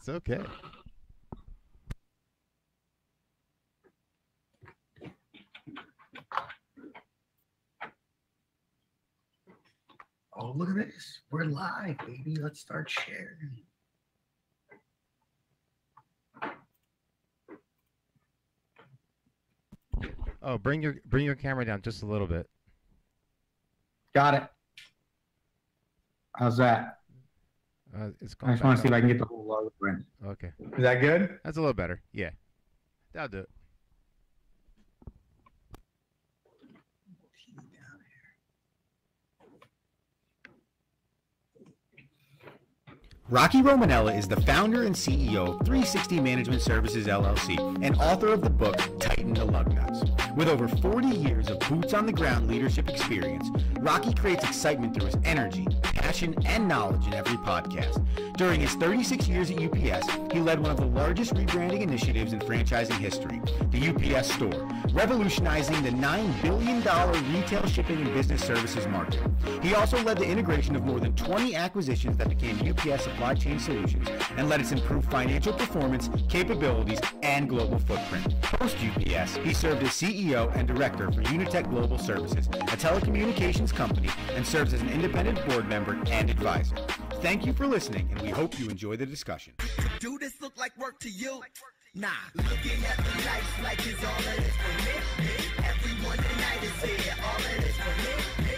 It's okay. Oh, look at this. We're live, baby. Let's start sharing. Oh, bring your bring your camera down just a little bit. Got it. How's that? Uh, it's I just want to see if I can get the whole logo in. Okay, Is that good? that's a little better. Yeah, that'll do it. Rocky Romanella is the founder and CEO of 360 Management Services LLC and author of the book Tighten the Lug Nuts. With over 40 years of boots on the ground leadership experience, Rocky creates excitement through his energy, passion, and knowledge in every podcast. During his 36 years at UPS, he led one of the largest rebranding initiatives in franchising history, the UPS Store, revolutionizing the $9 billion retail shipping and business services market. He also led the integration of more than 20 acquisitions that became UPS Supply Chain Solutions and led its improved financial performance, capabilities, and global footprint. Post UPS, he served as CEO and director for UniTek Global Services, a telecommunications company, and serves as an independent board member and advisor. Thank you for listening, and we hope you enjoy the discussion. Do this look like work to you? Nah. Looking at the lights like it's all for me. Everyone tonight is here. All for me.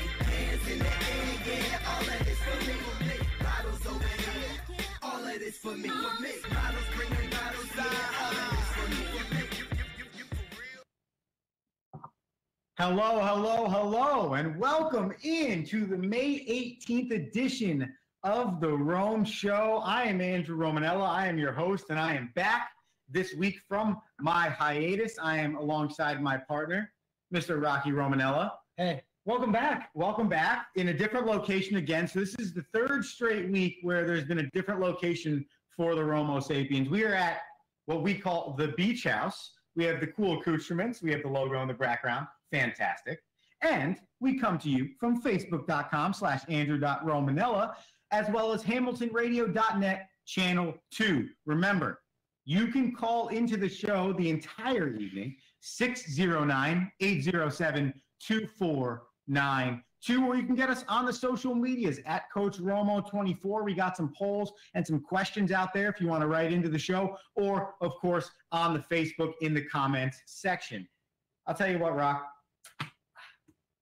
This for me. For me. Bottles bringing bottles yeah. All of this for me. Real? Hello, hello, hello, and welcome in to the May 18th edition of the Rome Show. I am Andrew Romanella. I am your host, and I am back this week from my hiatus. I am alongside my partner, Mr. Rocky Romanella. Hey, welcome back. Welcome back in a different location again. So, this is the third straight week where there's been a different location for the Romo Sapiens. We are at what we call the Beach House. We have the cool accoutrements. We have the logo in the background. Fantastic. And we come to you from facebook.com slash andrew.romanella, as well as hamiltonradio.net channel 2. Remember, you can call into the show the entire evening, 609-807-2492, or you can get us on the social medias at Coach Romo24. We got some polls and some questions out there if you want to write into the show, or of course on the Facebook in the comments section. I'll tell you what, Rock,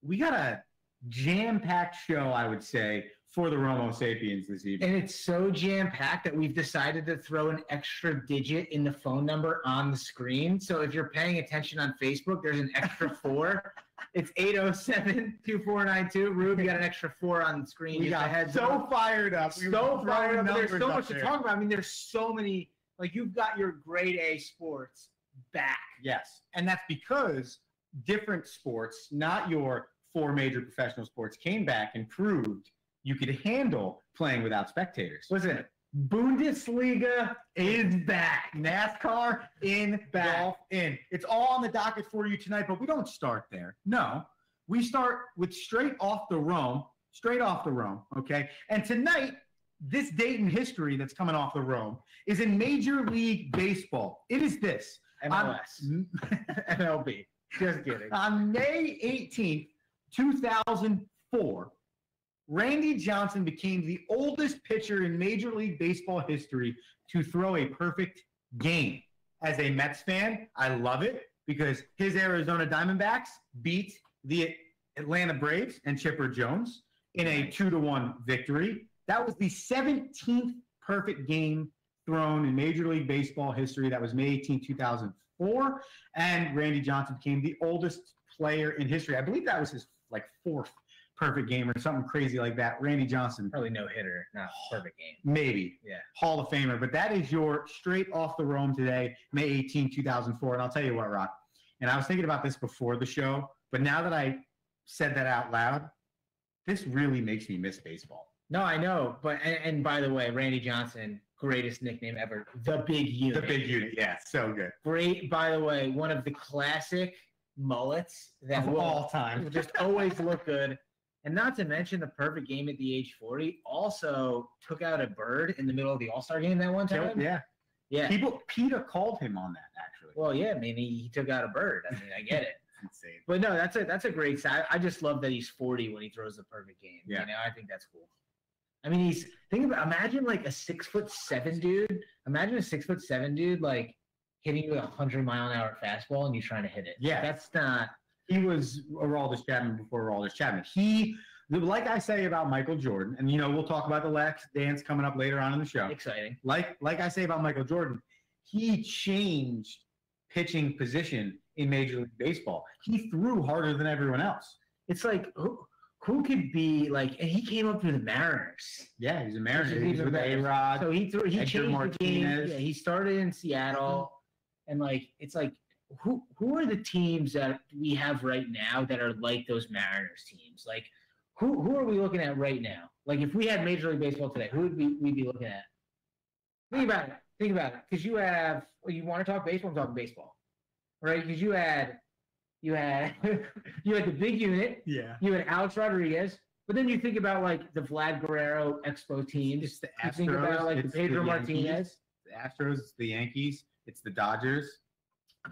we got a jam-packed show, I would say, for the Romo Sapiens this evening. And it's so jam packed that we've decided to throw an extra digit in the phone number on the screen. So if you're paying attention on Facebook, there's an extra four. It's 807 2492. Rube, you got an extra four on the screen. We Just got heads so up. fired up. We so fired up. There's so much to talk about. I mean, there's so many. Like you've got your grade A sports back. Yes. And that's because different sports, not your four major professional sports, came back and proved you could handle playing without spectators. Listen, Bundesliga is back. NASCAR in, Back. golf in. It's all on the docket for you tonight, but we don't start there. No, we start with straight off the Rome, straight off the Rome, okay? And tonight, this date in history that's coming off the Rome is in Major League Baseball. It is this. MLS, MLB. Just kidding. on May 18th, 2004, Randy Johnson became the oldest pitcher in Major League Baseball history to throw a perfect game. As a Mets fan, I love it because his Arizona Diamondbacks beat the Atlanta Braves and Chipper Jones in a two to one victory. That was the 17th perfect game thrown in Major League Baseball history. That was May 18, 2004. And Randy Johnson became the oldest player in history. I believe that was his like fourth perfect game or something crazy like that. Randy Johnson, Probably no hitter, not perfect game. maybe Yeah. Hall of Famer. But that is your straight off the Rome today, May 18, 2004. And I'll tell you what, Rock. And I was thinking about this before the show, but now that I said that out loud, this really makes me miss baseball. No, I know, but and, and by the way, Randy Johnson, greatest nickname ever, the Big Unit. The big unit, yeah, so good. Great, by the way, one of the classic mullets that Of will all time. just always look good. And not to mention the perfect game at the age 40 also took out a bird in the middle of the All Star game that one time. Yeah. Yeah. People, Peter called him on that actually. Well, yeah, I mean, he, he took out a bird. I mean, I get it. insane. But no, that's a that's a great side. I just love that he's 40 when he throws the perfect game. Yeah. You know, I think that's cool. I mean, he's think about imagine like a six foot seven dude. Imagine a six foot seven dude like hitting you with a hundred mile an hour fastball and you trying to hit it. Yeah. That's not He was Aroldis Chapman before Aroldis Chapman. He, like I say about Michael Jordan, and you know we'll talk about the last dance coming up later on in the show. exciting. like like I say about Michael Jordan, he changed pitching position in Major League Baseball. He threw harder than everyone else. It's like who who could be like and he came up through the Mariners. Yeah, he's a Mariner. He's even with. A-Rod. So he threw he Edgar changed the game. Yeah, he started in Seattle mm-hmm. and like it's like who who are the teams that we have right now that are like those Mariners teams? Like who who are we looking at right now? Like if we had Major League Baseball today, who would we we be looking at? Think about it. Think about it. Because you have you want to talk baseball, I'm talking baseball. Right? Because you had you had you had the big unit, yeah. you had Alex Rodriguez, but then you think about like the Vlad Guerrero Expo teams. It's the Astros. You think about like the Pedro Yankees, Martinez. The Astros, it's the Yankees, it's the Dodgers.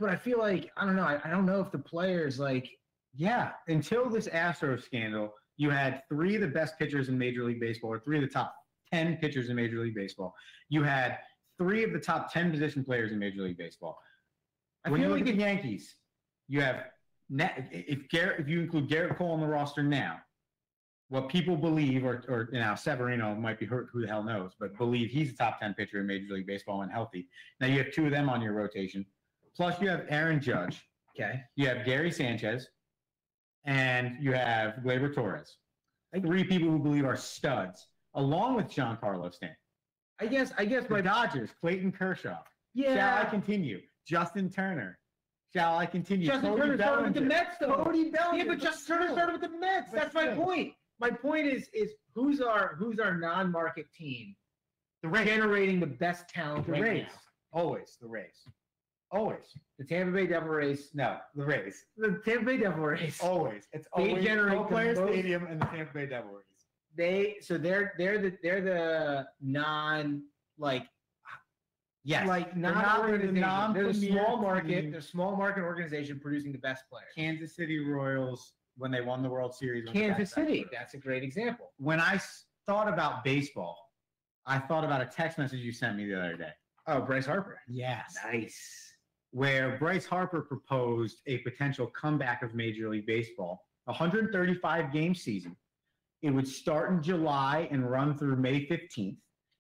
But I feel like I don't know. I, I don't know if the players like Yeah, until this Astros scandal, you had three of the best pitchers in Major League Baseball, or three of the top 10 pitchers in Major League Baseball. You had three of the top 10 position players in Major League Baseball. I when you feel look like at the Yankees, you have net, if Gerrit, if you include Gerrit Cole on the roster now, what people believe, or, or you know, Severino might be hurt, who the hell knows, but believe he's a top 10 pitcher in Major League Baseball when healthy. Now you have two of them on your rotation. Plus you have Aaron Judge, okay. you have Gary Sanchez, and you have Gleyber Torres. Three people who believe are studs, along with Giancarlo Stanton. I guess I guess The my Dodgers, Clayton Kershaw. Yeah. Shall I continue? Justin Turner. Shall I continue? Justin Cody Turner started with the Mets though. Cody Bellinger. Yeah, but Justin Turner started with the Mets. But That's my point. My point is is who's our who's our non-market team the Rays. generating the best talent The right Rays. now? Always the Rays. Always. The Tampa Bay Devil Rays. No, the Rays. The Tampa Bay Devil Rays. Always. It's They always generate the Player most- Stadium and the Tampa Bay Devil Rays. They so they're they're the they're the non like Yes. like They're not not- the organization. They're the non-premier small market. team. They're a small market organization producing the best players. Kansas City Royals when they won the World Series. Kansas back-to-back City. World That's a great example. when I s- thought about baseball, I thought about a text message you sent me the other day. Oh, Bryce Harper. Yes. Nice. Where Bryce Harper proposed a potential comeback of Major League Baseball, 135 game season. It would start in July and run through May 15th.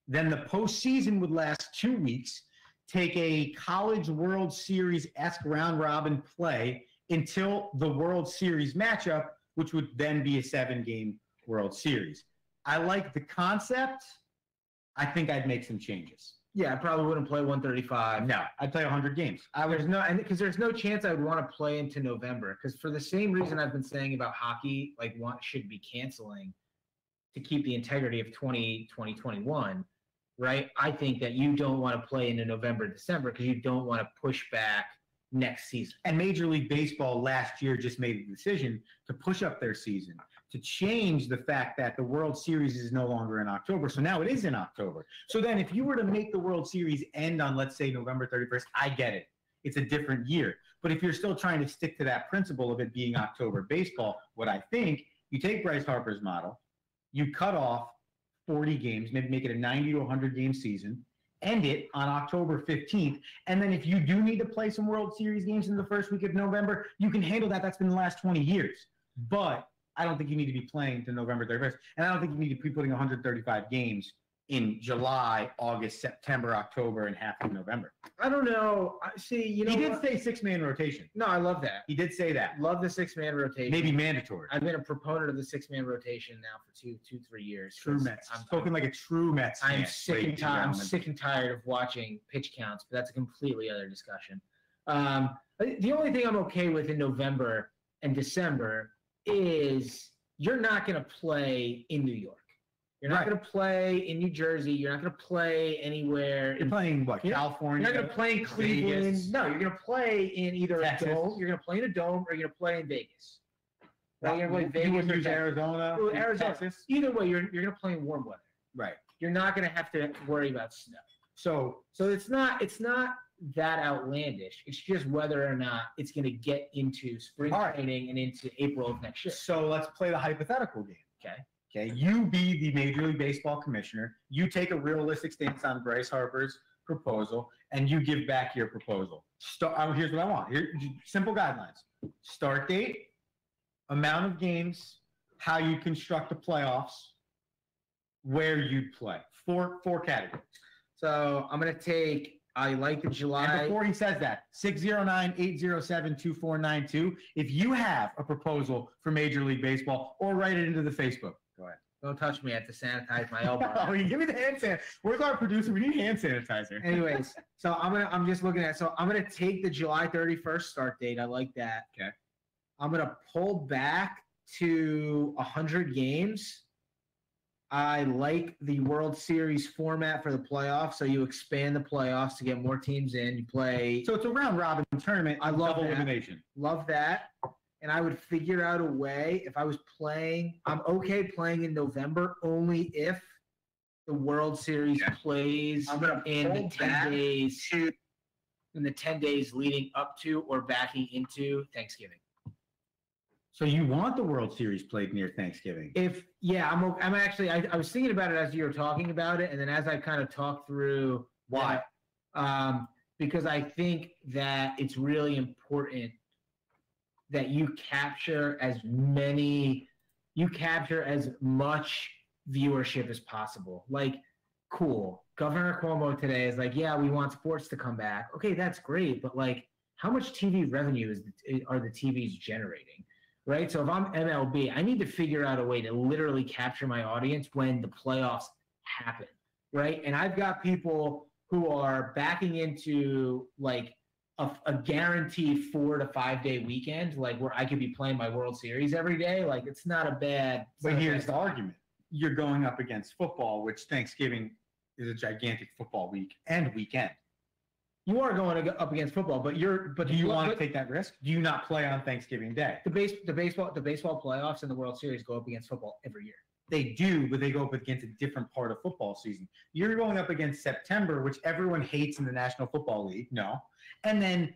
Then the postseason would last two weeks, take a college World Series esque round robin play until the World Series matchup, which would then be a seven game World Series. I like the concept. I think I'd make some changes. Yeah, I probably wouldn't play 135. No, I'd play 100 games. I there's no and because there's no chance I would want to play into November because for the same reason I've been saying about hockey, like want should be canceling to keep the integrity of 20, 2021, right? I think that you don't want to play into November, December because you don't want to push back next season. And Major League Baseball last year just made the decision to push up their season, to change the fact that the World Series is no longer in October. So now it is in October. So then if you were to make the World Series end on, let's say, November 31st, I get it. It's a different year. But if you're still trying to stick to that principle of it being October baseball, what I think, you take Bryce Harper's model, you cut off 40 games, maybe make it a 90 to 100 game season, end it on October 15th. And then if you do need to play some World Series games in the first week of November, you can handle that. That's been the last 20 years. But I don't think you need to be playing to November 31st. And I don't think you need to be putting 135 games in July, August, September, October, and half of November. I don't know. I see, you know, he did what? say six man rotation. no, I love that. He did say that. Love the six man rotation. Maybe mandatory. I've been a proponent of the six man rotation now for two, two, three years. True 'cause Mets. I'm, Spoken like a true Mets. I'm fan, sick ladies and tired. I'm gentlemen. sick and tired of watching pitch counts, but that's a completely other discussion. Um, the only thing I'm okay with in November and December is you're not going to play in New York. You're not Right. going to play in New Jersey. You're not going to play anywhere. You're In, playing what? You're- California. you're not going to play in Cleveland. Vegas. No, you're going to play in either Texas. a dome. You're going to play in a dome, or you're going to play in Vegas. Right, you're play you Vegas or use Arizona, Well, Arizona. Texas. Either way, you're you're gonna play in warm weather. Right. You're not gonna have to worry about snow. So So it's not it's not that outlandish. It's just whether or not it's gonna get into spring All right. training and into April of next year. so let's play the hypothetical game. Okay. Okay. You be the Major League Baseball commissioner. You take a realistic stance on Bryce Harper's proposal, and you give back your proposal. Start. oh, here's what I want. Here, simple guidelines: start date, amount of games, how you construct the playoffs, where you'd play. Four four categories. So I'm gonna take I like the And July before he says that, 609-807-2492. If you have a proposal for Major League Baseball, or write it into the Facebook. Go ahead. don't touch me, I have to sanitize my elbow. Oh, you give me the hand sanitizer. Where's our producer? We need hand sanitizer. Anyways, so I'm gonna I'm just looking at so I'm gonna take the July 31st start date. I like that. Okay. I'm gonna pull back to 100 games. I like the World Series format for the playoffs. So you expand the playoffs to get more teams in. You play. So it's a round robin tournament. I love that. elimination. Love that. And I would figure out a way if I was playing. I'm okay playing in November only if the World Series plays in the 10 back days in the 10 days leading up to or backing into Thanksgiving. So you want the World Series played near Thanksgiving? If yeah, I'm I'm actually I, I was thinking about it as you were talking about it, and then as I kind of talked through Why? um, because I think that it's really important that you capture as many, you capture as much viewership as possible. Like, cool. Governor Cuomo today is like, yeah, we want sports to come back. Okay, that's great, but like, how much TV revenue is are the TVs generating? Right. So if I'm MLB, I need to figure out a way to literally capture my audience when the playoffs happen. Right. And I've got people who are backing into like a, a guaranteed four to five day weekend, like where I could be playing my World Series every day. Like it's not a bad. But here's the argument: you're going up against football, which Thanksgiving is a gigantic football week and weekend. You are going up against football, but you're. But Do you want to take that risk? Do you not play on Thanksgiving Day? the base the baseball the baseball playoffs and the World Series go up against football every year. They do, but they go up against a different part of football season. You're going up against September, which everyone hates in the National Football League. No. And then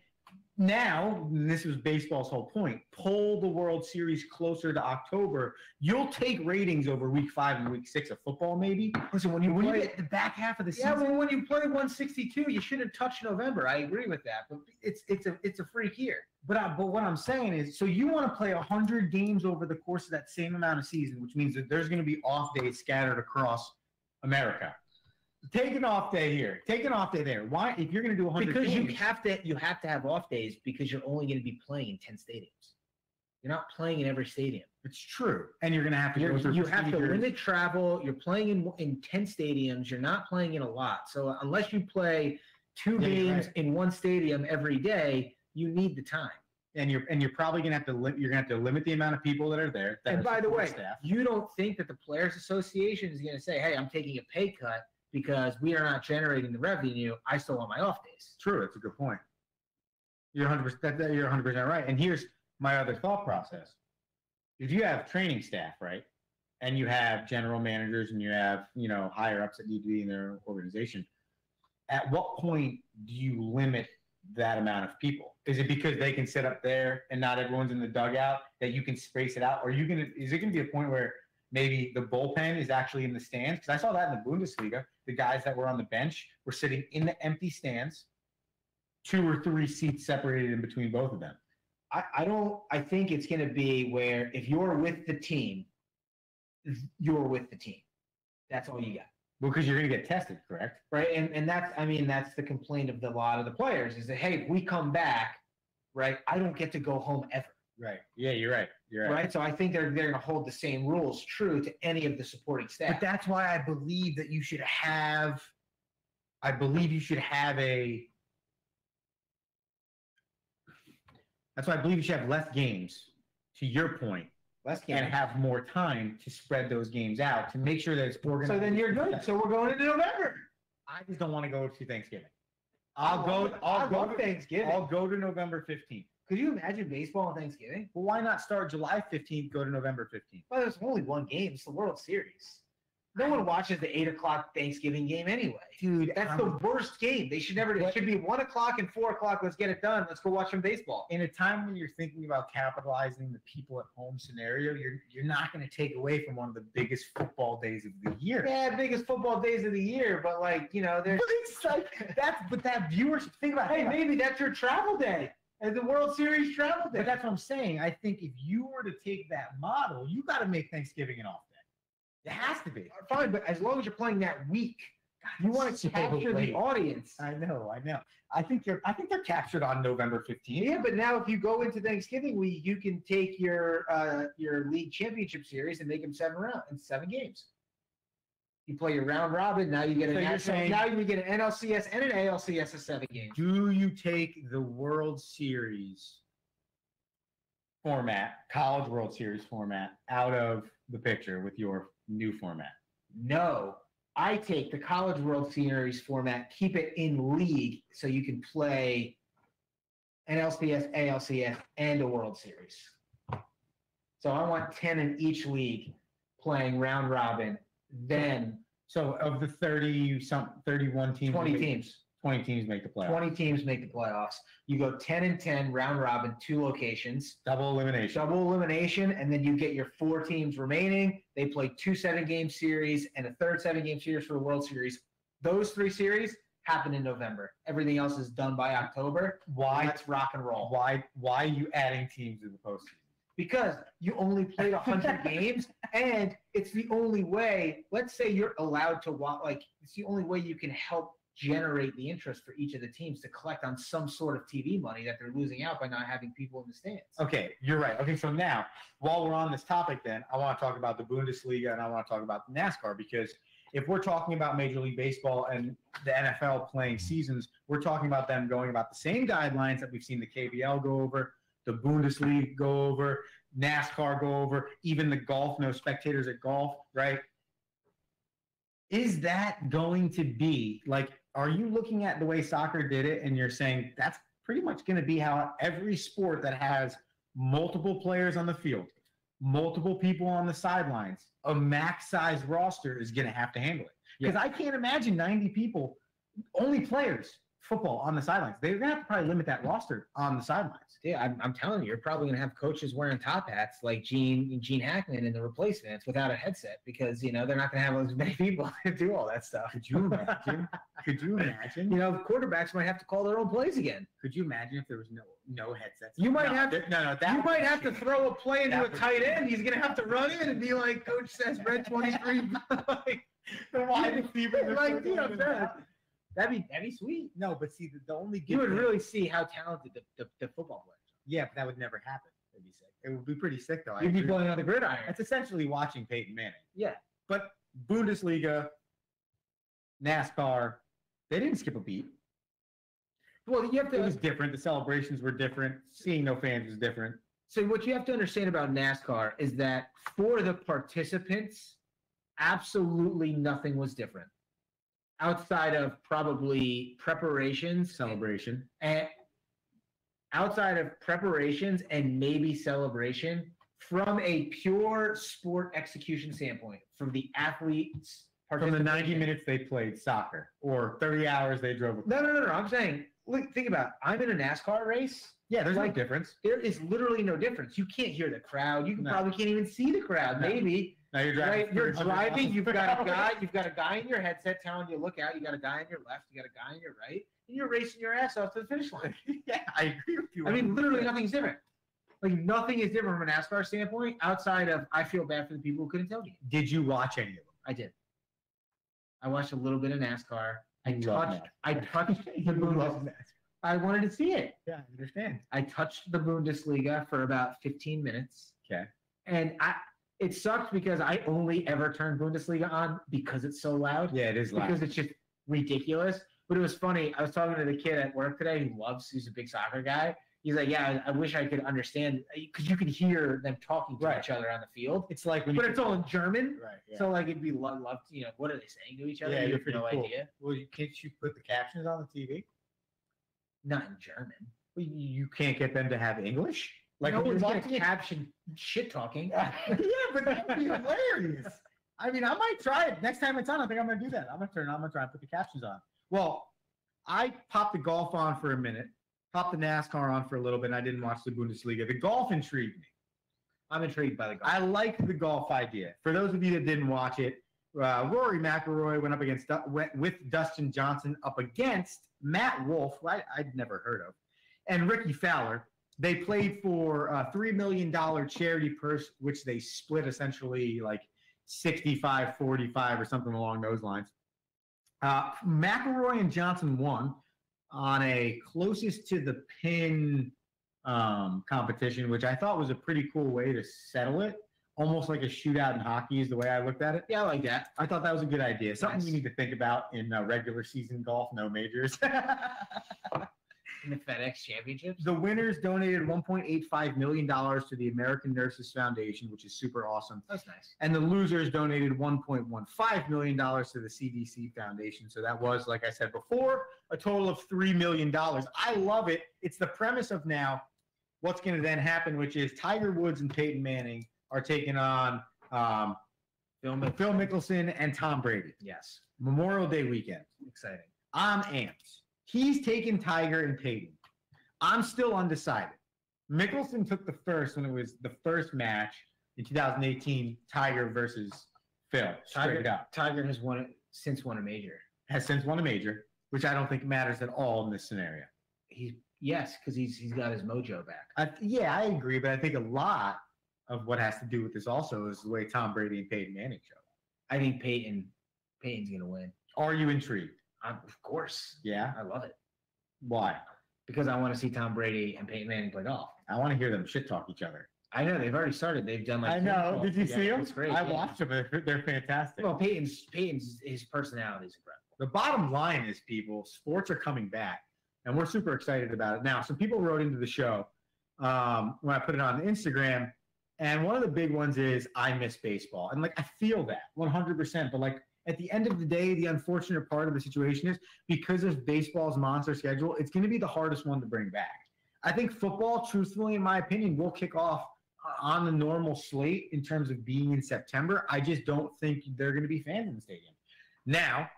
now, and this was baseball's whole point, pull the World Series closer to October. You'll take ratings over week five and week six of football, maybe. Listen, when you When you get the back half of the season yeah, well, when you play 162, you shouldn't touch November. I agree with that, but it's it's a it's a freak year. But I, but what I'm saying is, so you want to play 100 games over the course of that same amount of season, which means that there's going to be off days scattered across America. Take an off day here. Take an off day there. Why? If you're going to do 100 Because you games, have to you have to have off days because you're only going to be playing in 10 stadiums. You're not playing in every stadium. it's true, and you're going to have to You're, go through you have to limit travel. You're playing in in 10 stadiums. You're not playing in a lot. So unless you play two Yeah, games right. in one stadium every day, you need the time. and you're and you're probably going to have to lim- you're going to have to limit the amount of people that are there. That and are by the way, staff. you don't think that the Players Association is going to say, "Hey, I'm taking a pay cut because we are not generating the revenue. I still want my off days." True, that's a good point. You're 100 percent you're 100 percent right. And here's my other thought process: if you have training staff, right, and you have general managers and you have you know higher ups that need to be in their organization, at what point do you limit that amount of people? Is it because they can sit up there and not everyone's in the dugout that you can space it out, or you gonna? Is it gonna be a point where maybe the bullpen is actually in the stands? Because I saw that in the Bundesliga. The guys that were on the bench were sitting in the empty stands two or three seats separated in between both of them. I, I don't. I think it's going to be where if you're with the team, you're with the team. That's all you got. Because you're going to get tested, correct? right? And and that's I mean that's the complaint of the lot of the players is that hey, if we come back, right? I don't get to go home ever, Right. Yeah, you're right. You're right? So I think they're they're going to hold the same rules true to any of the supporting staff. But that's why I believe that you should have. I believe you should have a. That's why I believe you should have less games. To your point, Less games. and games. have more time to spread those games out to make sure that it's organized. So then you're good. So we're going into November. I just don't want to go to Thanksgiving. I'll I go. I'll go to Thanksgiving. I'll go to November fifteenth. Could you imagine baseball on Thanksgiving? Well, why not start July 15th, go to November 15th? Well, there's only one game. It's the World Series. No one watches the eight o'clock Thanksgiving game anyway. Dude, That's the um, worst game. They should never. It should be one o'clock and four o'clock. Let's get it done. Let's go watch some baseball. in a time when you're thinking about capitalizing the people at home scenario, you're you're not going to take away from one of the biggest football days of the year. Yeah, biggest football days of the year, but like you know, there's. But it's like that's but that viewers Think about hey, maybe that's your travel day, and the World Series travel day. but that's what I'm saying. I think if you were to take that model, you got to make Thanksgiving an off day. It has to be. fine, but as long as you're playing that week, you want to So capture the audience. I know, I know. I think they're I think they're captured on November 15th. Yeah, but now if you go into Thanksgiving week, you can take your uh, your league championship series and make them seven round and seven games. You play your round robin. Now you get a So national, saying- now you get an NLCS and an ALCS of seven games. Do you take the World Series format, College World Series format, out of the picture with your new format? No, I take the College World Series format, keep it in league so you can play an LCS, ALCS, and a World Series. So I want 10 in each league playing round robin, then So of the 30 some 31 teams, 20 make- teams. 20 teams make the playoffs. 20 teams make the playoffs. You go 10 and 10 round robin, two locations, Double elimination. double elimination, and then you get your four teams remaining. They play two seven game series and a third seven game series for the World Series. Those three series happen in November. Everything else is done by October. Why Let's rock and roll. why why are you adding teams in the postseason? Because you only played 100 games, and it's the only way. Let's say you're allowed to watch, like, it's the only way you can help generate the interest for each of the teams to collect on some sort of TV money that they're losing out by not having people in the stands. Okay, you're right. Okay, so now while we're on this topic, then I want to talk about the Bundesliga and I want to talk about NASCAR because if we're talking about Major League Baseball and the NFL playing seasons, we're talking about them going about the same guidelines that we've seen the KBO go over, the Bundesliga go over, NASCAR go over, even the golf, no spectators at golf, right? Is that going to be like, are you looking at the way soccer did it and you're saying that's pretty much going to be how every sport that has multiple players on the field, multiple people on the sidelines, a max size roster is going to have to handle it. Because I can't imagine 90 people, only players, football on the sidelines. They're going to have to probably limit that roster on the sidelines. Yeah, I'm, I'm telling you, you're probably going to have coaches wearing top hats like Gene Gene Hackman in the replacements without a headset because you know they're not going to have as many people to do all that stuff. Could you imagine? Could you imagine? You know, quarterbacks might have to call their own plays again. Could you imagine if there was no no headsets? You might No, have to- No, no, that you might be have to throw a play into That a tight be- end. He's going to have to run in and be like, "Coach says red 23." like, The wide receiver. like, you know, that- that'd be that'd be sweet. No, but see, the, the only You would really see how talented the, the, the football players. Yeah, but that would never happen. It'd be sick. It would be pretty sick though. I You'd be agree. playing on the gridiron. That's essentially watching Peyton Manning. Yeah. But Bundesliga, NASCAR, they didn't skip a beat. Well, you have to. It was different. The celebrations were different. Seeing no fans was different. So what you have to understand about NASCAR is that for the participants, absolutely nothing was different. Outside of probably preparations Celebration. and outside of preparations and maybe celebration from a pure sport execution standpoint, from the athletes From the 90 minutes they played soccer or 30 hours they drove a No, no, no, no. I'm saying, look, think about. It. I'm in a NASCAR race. Yeah, there's Like- no difference. There is literally no difference. You can't hear the crowd. You can No. probably can't even see the crowd. No. Maybe Now you're driving. right? You're driving. miles You've got a guy. You've got a guy in your headset telling you, "Look out!" You got a guy on your left. You got a guy on your right, and you're racing your ass off to the finish line. yeah, I agree with you. I mean, literally 100%. nothing's different. Like nothing is different from a NASCAR standpoint, outside of I feel bad for the people who couldn't tell me. Did you watch any of them? I did. I watched a little bit of NASCAR. I You touched. I touched the You love Bundes- I wanted to see it. Yeah, I understand. I touched the Bundesliga for about 15 minutes. Okay. And I it sucked because I only ever turned Bundesliga on because it's so loud. Yeah, it is loud. Because it's just ridiculous. But it was funny. I was talking to the kid at work today who loves, who's a big soccer guy. He's like, Yeah, I I wish I could understand because you could hear them talking to Right. each other on the field. It's like when But it's all in German. right. Yeah. So like it'd be lo- love, you know, what are they saying to each other? yeah, you have no cool. idea. Well, you, can't you put the captions on the TV? Not in German. Well, You can't get them to have English. Like no one's gonna caption shit talking. yeah, but that would be hilarious. I mean, I might try it next time it's on. I think I'm gonna do that. I'm gonna turn. I'm gonna try and put the captions on. Well, I popped the golf on for a minute, popped the NASCAR on for a little bit. and I didn't watch the Bundesliga. The golf intrigued me. I'm intrigued by the golf. I like the golf idea. For those of you that didn't watch it, uh, Rory McIlroy went up against went with Dustin Johnson up against Matt Wolff, who I, I'd never heard of, and Rickie Fowler. They played for a three million dollar charity purse, which they split essentially like 65 45 or something along those lines. Uh, McIlroy and Johnson won on a closest to the pin um, competition, which I thought was a pretty cool way to settle it. Almost like a shootout in hockey is the way I looked at it. yeah, I like that. I thought that was a good idea. Something Nice. we need to think about in uh, regular season golf, no majors. In the FedEx Championships. the winners donated $1.85 million to the American Nurses Foundation, which is super awesome. That's nice. And the losers donated $1.15 million to the CDC Foundation. So that was, like I said before, a total of $3 million. I love it. It's the premise of now what's going to then happen, which is Tiger Woods and Peyton Manning are taking on um, Phil Phil Mickelson and Tom Brady. Yes. Memorial Day weekend. Exciting. I'm amped. He's taken Tiger and Peyton. I'm still undecided. Mickelson took the first when it was the first match in 2018, Tiger versus Phil. Straight Tiger, up. Tiger has won since won a major. Has since won a major, which I don't think matters at all in this scenario. He yes, because he's he's got his mojo back. I, yeah, I agree, but I think a lot of what has to do with this also is the way Tom Brady and Peyton Manning show. I think Peyton Peyton's gonna win. Are you intrigued? I'm, of course. Yeah. I love it Why? because I want to see Tom Brady and Peyton Manning play golf. I want to hear them shit talk each other. I know they've already started. They've done like I know. Did you see them? It's great. I yeah. watched them. They're, they're fantastic. Well, Peyton's Peyton's his personality is incredible. the bottom line is, people, sports are coming back, and we're super excited about it. Now, some people wrote into the show um, when I put it on Instagram, and one of the big ones is I miss baseball, and like I feel that 100%. But like at the end of the day, the unfortunate part of the situation is because of baseball's monster schedule, it's going to be the hardest one to bring back. I think football, truthfully, in my opinion, will kick off uh, on the normal slate in terms of being in September. I just don't think they're going to be fans in the stadium. Now,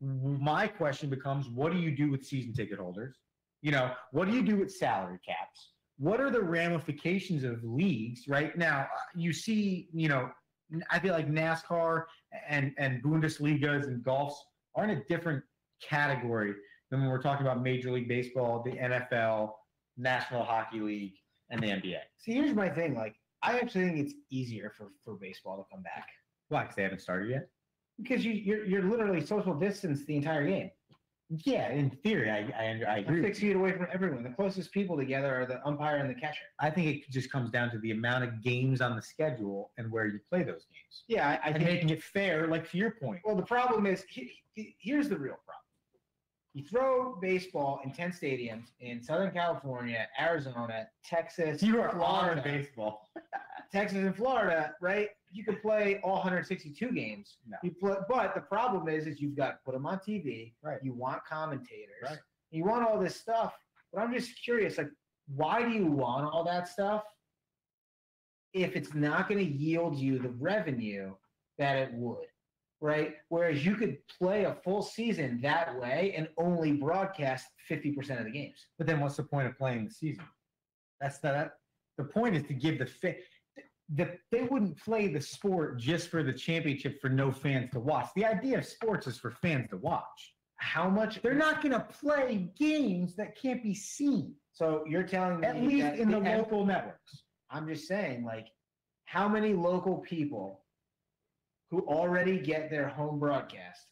my question becomes what do you do with season ticket holders? You know, what do you do with salary caps? What are the ramifications of leagues right now? uh, You see, you know, I feel like NASCAR and and Bundesligas and golfs are in a different category than when we're talking about Major League Baseball, the NFL, National Hockey League, and the NBA. See, here's my thing. Like, I actually think it's easier for for baseball to come back Why? Because they haven't started yet. because you you're you're literally social distance the entire game. Yeah, in theory, I I, I agree. Six feet away from everyone. The closest people together are the umpire and the catcher. I think it just comes down to the amount of games on the schedule and where you play those games. Yeah, I, I and think. making it fair, like to your point. Well, the problem is he, he- here's the real problem. You throw baseball in ten stadiums in Southern California, Arizona, Texas, You are Florida, baseball. Texas and Florida, right? You could play all 162 games. No. You play, but the problem is, is you've got to put them on TV. Right. You want commentators. Right. You want all this stuff. But I'm just curious, like, why do you want all that stuff if it's not going to yield you the revenue that it would? Right. Whereas you could play a full season that way and only broadcast 50% of the games. But then what's the point of playing the season? That's the, that. The point is to give the fa- the they wouldn't play the sport just for the championship for no fans to watch. The idea of sports is for fans to watch. How much They're not going to play games that can't be seen, So you're telling me at least that in the the- local networks. I'm just saying, like, how many local people who already get their home broadcast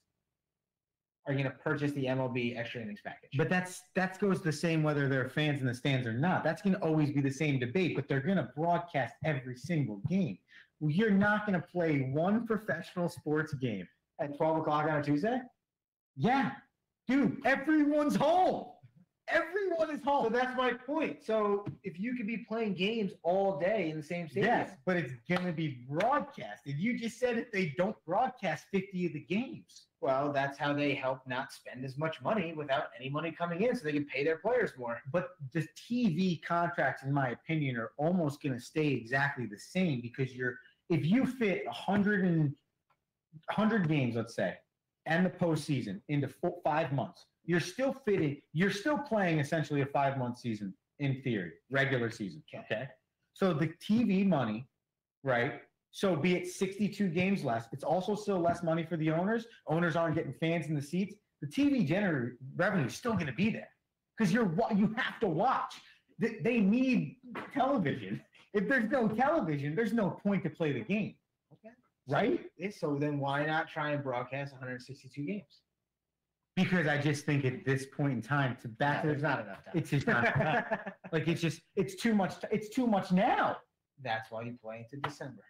are going to purchase the MLB extra innings package? But that's that goes the same whether there are fans in the stands or not. That's going to always be the same debate. But they're going to broadcast every single game. You're not going to play one professional sports game. at 12 o'clock on a Tuesday? Yeah, dude, everyone's home. Everyone is home. So that's my point. So if you could be playing games all day in the same stadium, Yes, but it's gonna be broadcasted. You just said if they don't broadcast 50 of the games. well, that's how they help not spend as much money without any money coming in, so they can pay their players more. But the TV contracts, in my opinion, are almost going to stay exactly the same because you're if you fit 100 and 100 games, let's say, and the postseason into four, five months, you're still fitting. You're still playing essentially a five month season in theory, regular season. Okay. Okay. So the TV money, right? So be it 62 games less, it's also still less money for the owners. Owners aren't getting fans in the seats. The TV generator revenue is still going to be there because you're you have to watch. They, they need television. If there's no television, there's no point to play the game, Okay. right? Eh, So then why not try and broadcast 162 games? Because I just think at this point in time, to back there's not enough time. it's just not like it's just it's too much. It's too much now. That's why you play into December.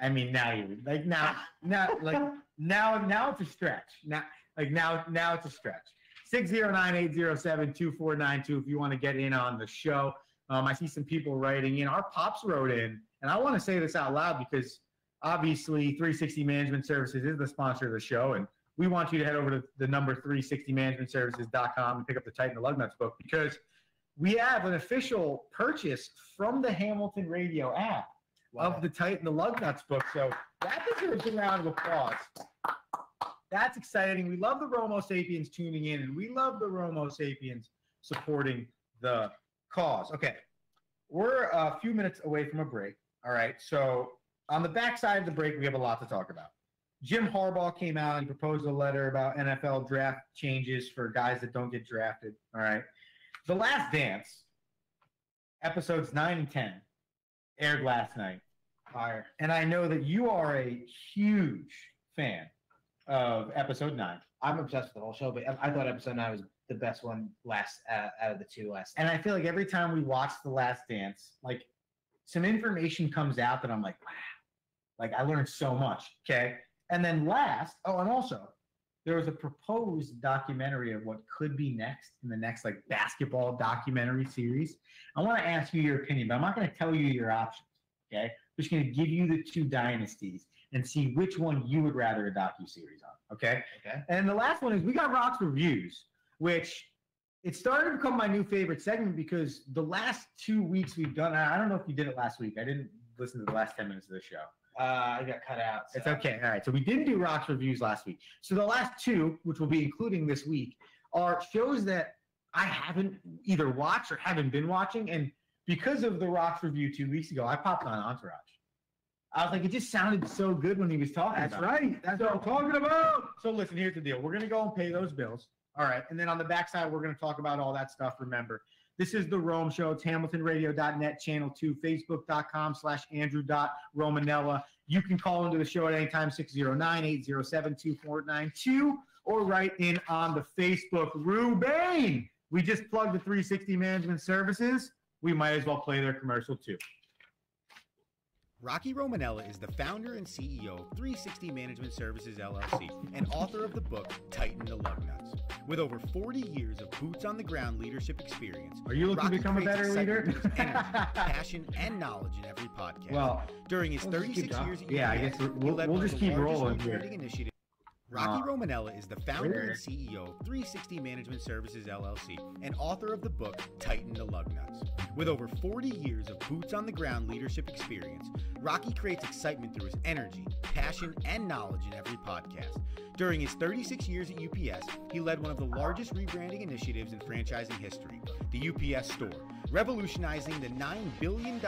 I mean, now you like now now like now now it's a stretch. Now like now now it's a stretch. 609-807-2492 if you want to get in on the show. Um, I see some people writing in. Our pops wrote in, and I want to say this out loud because obviously 360 Management Services is the sponsor of the show, and we want you to head over to the number 360managementservices.com and pick up the Tighten the Lug Nuts book because we have an official purchase from the Hamilton Radio app of the Tighten the Lug Nuts book. So that deserves a round of applause. That's exciting. We love the Romo Sapiens tuning in, and we love the Romo Sapiens supporting the cause. Okay, we're a few minutes away from a break. All right, so on the backside of the break, we have a lot to talk about. Jim Harbaugh came out and proposed a letter about NFL draft changes for guys that don't get drafted. All right, The Last Dance, episodes nine and ten, aired last night. Fire. And I know that you are a huge fan of episode nine. I'm obsessed with the whole show, but I, thought episode nine was the best one last uh, out of the two last. And I feel like every time we watch The Last Dance, like some information comes out that I'm like, wow, like I learned so much. Okay. And then last, oh, and also there was a proposed documentary of what could be next in the next like basketball documentary series. I want to ask you your opinion, but I'm not going to tell you your options. Okay. I'm just going to give you the two dynasties and see which one you would rather a docu series on. Okay. Okay. And the last one is we got rocks reviews, which it started to become my new favorite segment because the last two weeks we've done. I don't know if you did it last week. I didn't listen to the last ten minutes of the show. Uh, I got cut out. It's okay. All right. So we didn't do rocks reviews last week. So the last two, which we'll be including this week, are shows that I haven't either watched or haven't been watching. And because of the rocks review two weeks ago, I popped on Entourage. I was like, it just sounded so good when he was talking. That's about right. That's what I'm talking about. So listen, here's the deal. We're gonna go and pay those bills. All right. And then on the backside, we're gonna talk about all that stuff. Remember, this is the Rome Show. It's HamiltonRadio.net, channel two, Facebook.com slash Andrew.Romanella. You can call into the show at any time, 609-807-2492, or write in on the Facebook. Rubain, we just plugged the 360 Management Services. We might as well play their commercial too. Rocky Romanella is the founder and CEO of 360 Management Services LLC and author of the book Tighten the Lug Nuts. With over 40 years of boots on the ground leadership experience, Are you looking Rocky to become a better leader? energy, passion, and knowledge in every podcast. well, During his we'll 36 years Yeah, I guess we'll- we'll- led we'll one of just keep rolling here. Rocky Uh, Romanella is the founder and CEO of 360 Management Services LLC and author of the book Tighten the Lug Nuts. With over 40 years of boots on the ground leadership experience, Rocky creates excitement through his energy, passion, and knowledge in every podcast. During his 36 years at UPS, he led one of the largest rebranding initiatives in franchising history, the UPS Store, revolutionizing the $9 billion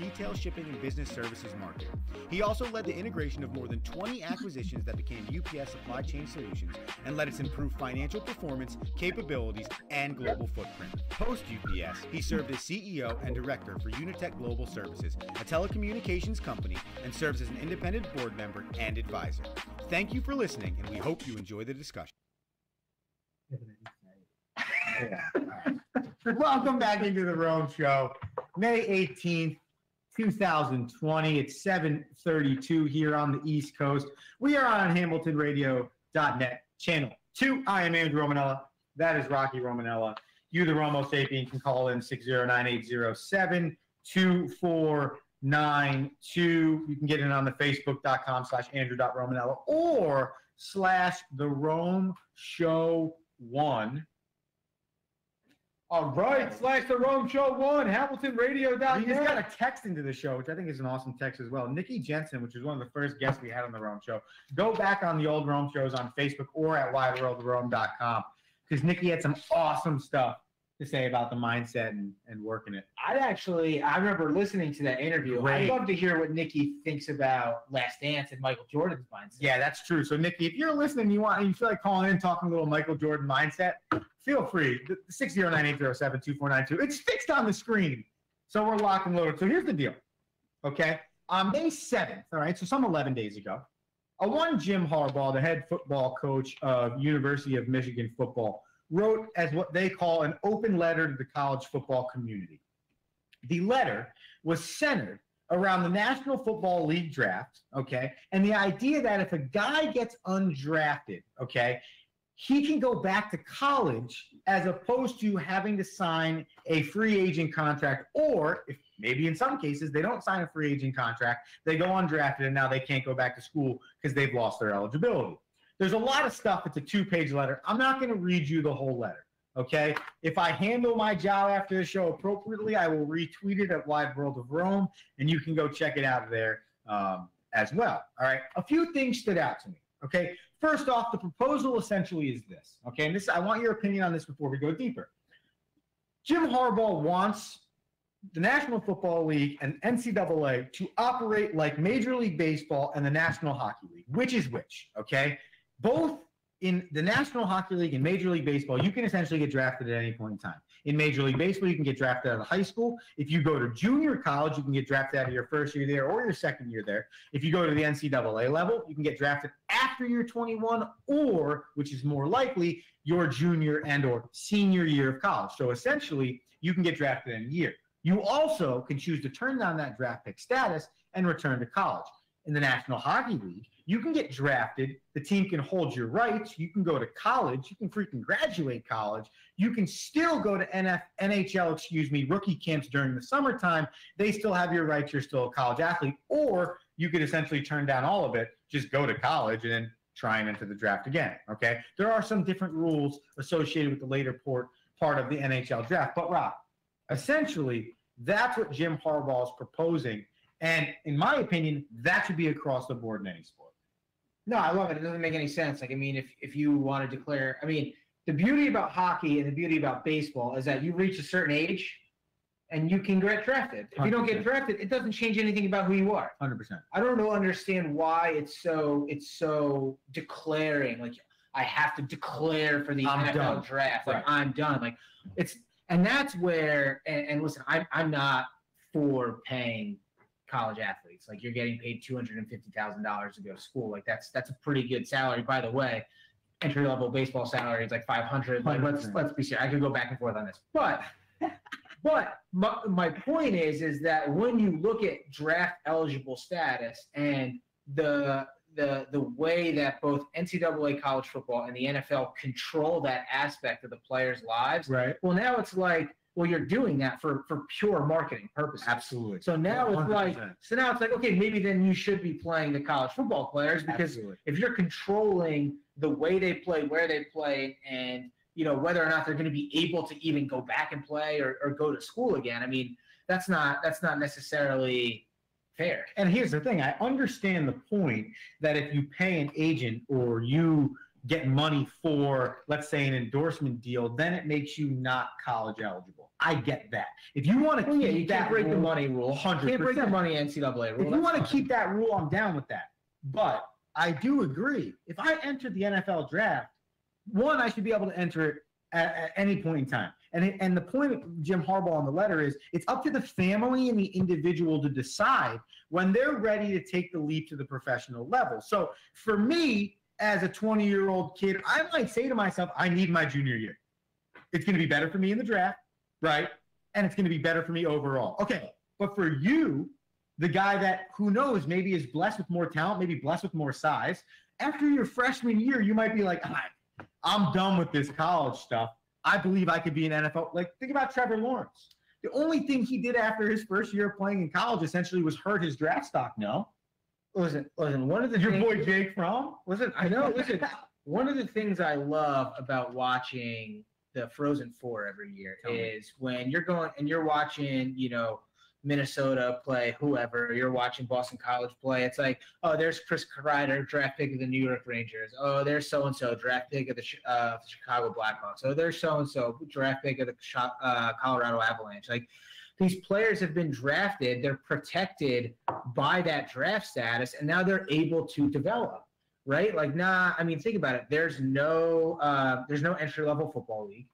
retail shipping and business services market. He also led the integration of more than 20 acquisitions that became UPS Supply Chain Solutions and led its improved financial performance, capabilities, and global footprint. Post UPS, he served as CEO and director for UniTek Global Services, a telecommunications company, and serves as an independent board member and advisor. Thank you for listening, and we hope you enjoy the discussion. Welcome back into the Rome Show. May 18th, 2020. It's 732 here on the East Coast. We are on HamiltonRadio.net, channel 2. I am Andrew Romanella. That is Rocky Romanella. You, the Romo Sapien, can call in 609-807 2492. You can get in on the facebook.com slash andrew.romanella or slash the Rome Show One. All right, slash the Rome Show One, HamiltonRadio.net. Just got a text into the show, which I think is an awesome text as well. Nikki Jensen, which is one of the first guests we had on the Rome Show. Go back on the old Rome shows on Facebook or at wideworldofrome.com because Nikki had some awesome stuff to say about the mindset and, and working it. I'd actually, I remember listening to that interview. I'd love to hear what Nikki thinks about Last Dance and Michael Jordan's mindset. Yeah, that's true. So Nikki, if you're listening, you want you feel like calling in, talking a little Michael Jordan mindset, feel free. The 609-807-2492. It's fixed on the screen. So we're locked and loaded. So here's the deal. Okay. On May 7th, all right, so some 11 days ago, a one Jim Harbaugh, the head football coach of University of Michigan football, wrote as what they call an open letter to the college football community. The letter was centered around the National Football League draft, okay? And the idea that if a guy gets undrafted, okay, he can go back to college as opposed to having to sign a free agent contract, or if maybe in some cases they don't sign a free agent contract, they go undrafted and now they can't go back to school because they've lost their eligibility. There's a lot of stuff. It's a two page letter. I'm not going to read you the whole letter. Okay. If I handle my job after the show appropriately, I will retweet it at Wide World of Rome, and you can go check it out there um, as well. All right. A few things stood out to me. Okay. First off, the proposal essentially is this. Okay. And this, I want your opinion on this before we go deeper. Jim Harbaugh wants the National Football League and NCAA to operate like Major League Baseball and the National Hockey League. Which is which? Okay. Both in the National Hockey League and Major League Baseball, you can essentially get drafted at any point in time. In Major League Baseball, you can get drafted out of high school. If you go to junior college, you can get drafted out of your first year there or your second year there. If you go to the NCAA level, you can get drafted after you're 21 or, which is more likely, your junior and or senior year of college. So essentially, you can get drafted in a year. You also can choose to turn down that draft pick status and return to college. In the National Hockey League, you can get drafted. The team can hold your rights. You can go to college. You can freaking graduate college. You can still go to NF, NHL, excuse me, rookie camps during the summertime. They still have your rights. You're still a college athlete. Or you could essentially turn down all of it, just go to college and then try and enter the draft again. Okay. There are some different rules associated with the later port, part of the NHL draft. But Rob, essentially, that's what Jim Harbaugh is proposing. And in my opinion, that should be across the board in any sport. No, I love it. It doesn't make any sense. Like, I mean, if if you want to declare, I mean, the beauty about hockey and the beauty about baseball is that you reach a certain age and you can get drafted. If you don't get drafted, it doesn't change anything about who you are. 100%. I don't know understand why it's so it's so declaring like I have to declare for the I'm NFL done. draft. Like I'm done. Like it's and that's where and, and listen, I'm I'm not for paying college athletes. Like you're getting paid two hundred and fifty thousand dollars to go to school. Like that's that's a pretty good salary. By the way, entry level baseball salary is like five hundred. Like let's let's be serious. I could go back and forth on this, but but my, my point is is that when you look at draft eligible status and the the the way that both NCAA college football and the NFL control that aspect of the players' lives, Right. well now it's like well you're doing that for for pure marketing purposes. Absolutely. So now it's like so now it's like okay maybe then you should be playing the college football players because Absolutely. if you're controlling the way they play, where they play, and you know whether or not they're going to be able to even go back and play or, or go to school again, I mean that's not that's not necessarily fair. And here's the thing I understand the point that if you pay an agent or you get money for, let's say, an endorsement deal, then it makes you not college eligible. I get that. If you want to Well, keep yeah, you that can't break the money rule. You can't break the money NCAA rule. If you want to keep that rule, I'm down with that. But I do agree. If I enter the NFL draft, one, I should be able to enter it at, at any point in time. And it, and the point of Jim Harbaugh on the letter is it's up to the family and the individual to decide when they're ready to take the leap to the professional level. So for me, as a 20 year old kid, I might say to myself, I need my junior year. It's going to be better for me in the draft, right? And it's going to be better for me overall. Okay. But for you, the guy that who knows maybe is blessed with more talent, maybe blessed with more size. After your freshman year, you might be like, "Ah, I'm done with this college stuff. I believe I could be an NFL. Like, think about Trevor Lawrence. The only thing he did after his first year of playing in college essentially was hurt his draft stock. No, Listen, listen. One of the your things, boy Jake Fromm. Listen, I know. Listen, one of the things I love about watching the Frozen Four every year Tell me. is when you're going and you're watching, you know, Minnesota play whoever, you're watching Boston College play. It's like, oh, there's Chris Kreider, draft pick of the New York Rangers. Oh, there's so and so, draft pick of the uh, Chicago Blackhawks. Oh, there's so and so, draft pick of the uh, Colorado Avalanche. Like these players have been drafted, they're protected by that draft status, and now they're able to develop. Right? Like, nah. I mean, think about it. There's no, uh, there's no entry level football league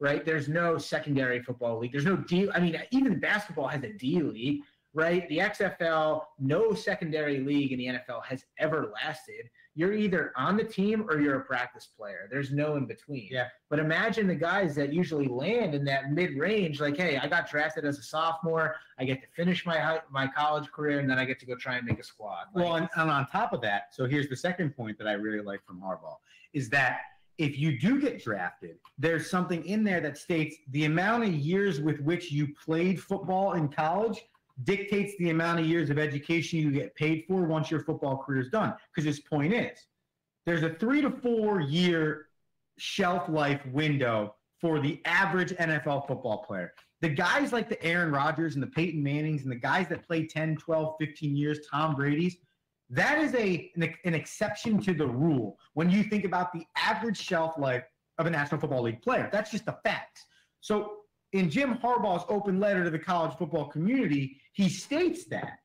right? There's no secondary football league. There's no D. I mean, even basketball has a D league, right? The XFL, no secondary league in the NFL has ever lasted. You're either on the team or you're a practice player. There's no in between. Yeah. But imagine the guys that usually land in that mid range, like, hey, I got drafted as a sophomore. I get to finish my high, my college career, and then I get to go try and make a squad. Like, Well, and, and on top of that, so here's the second point that I really like from Harbaugh is that if you do get drafted, there's something in there that states the amount of years with which you played football in college dictates the amount of years of education you get paid for once your football career is done. Because his point is, there's a three to four year shelf life window for the average NFL football player. The guys like the Aaron Rodgers and the Peyton Mannings and the guys that play 10, 12, 15 years, Tom Brady's, that is a an, an exception to the rule when you think about the average shelf life of a National Football League player. That's just the facts. So in Jim Harbaugh's open letter to the college football community, he states that.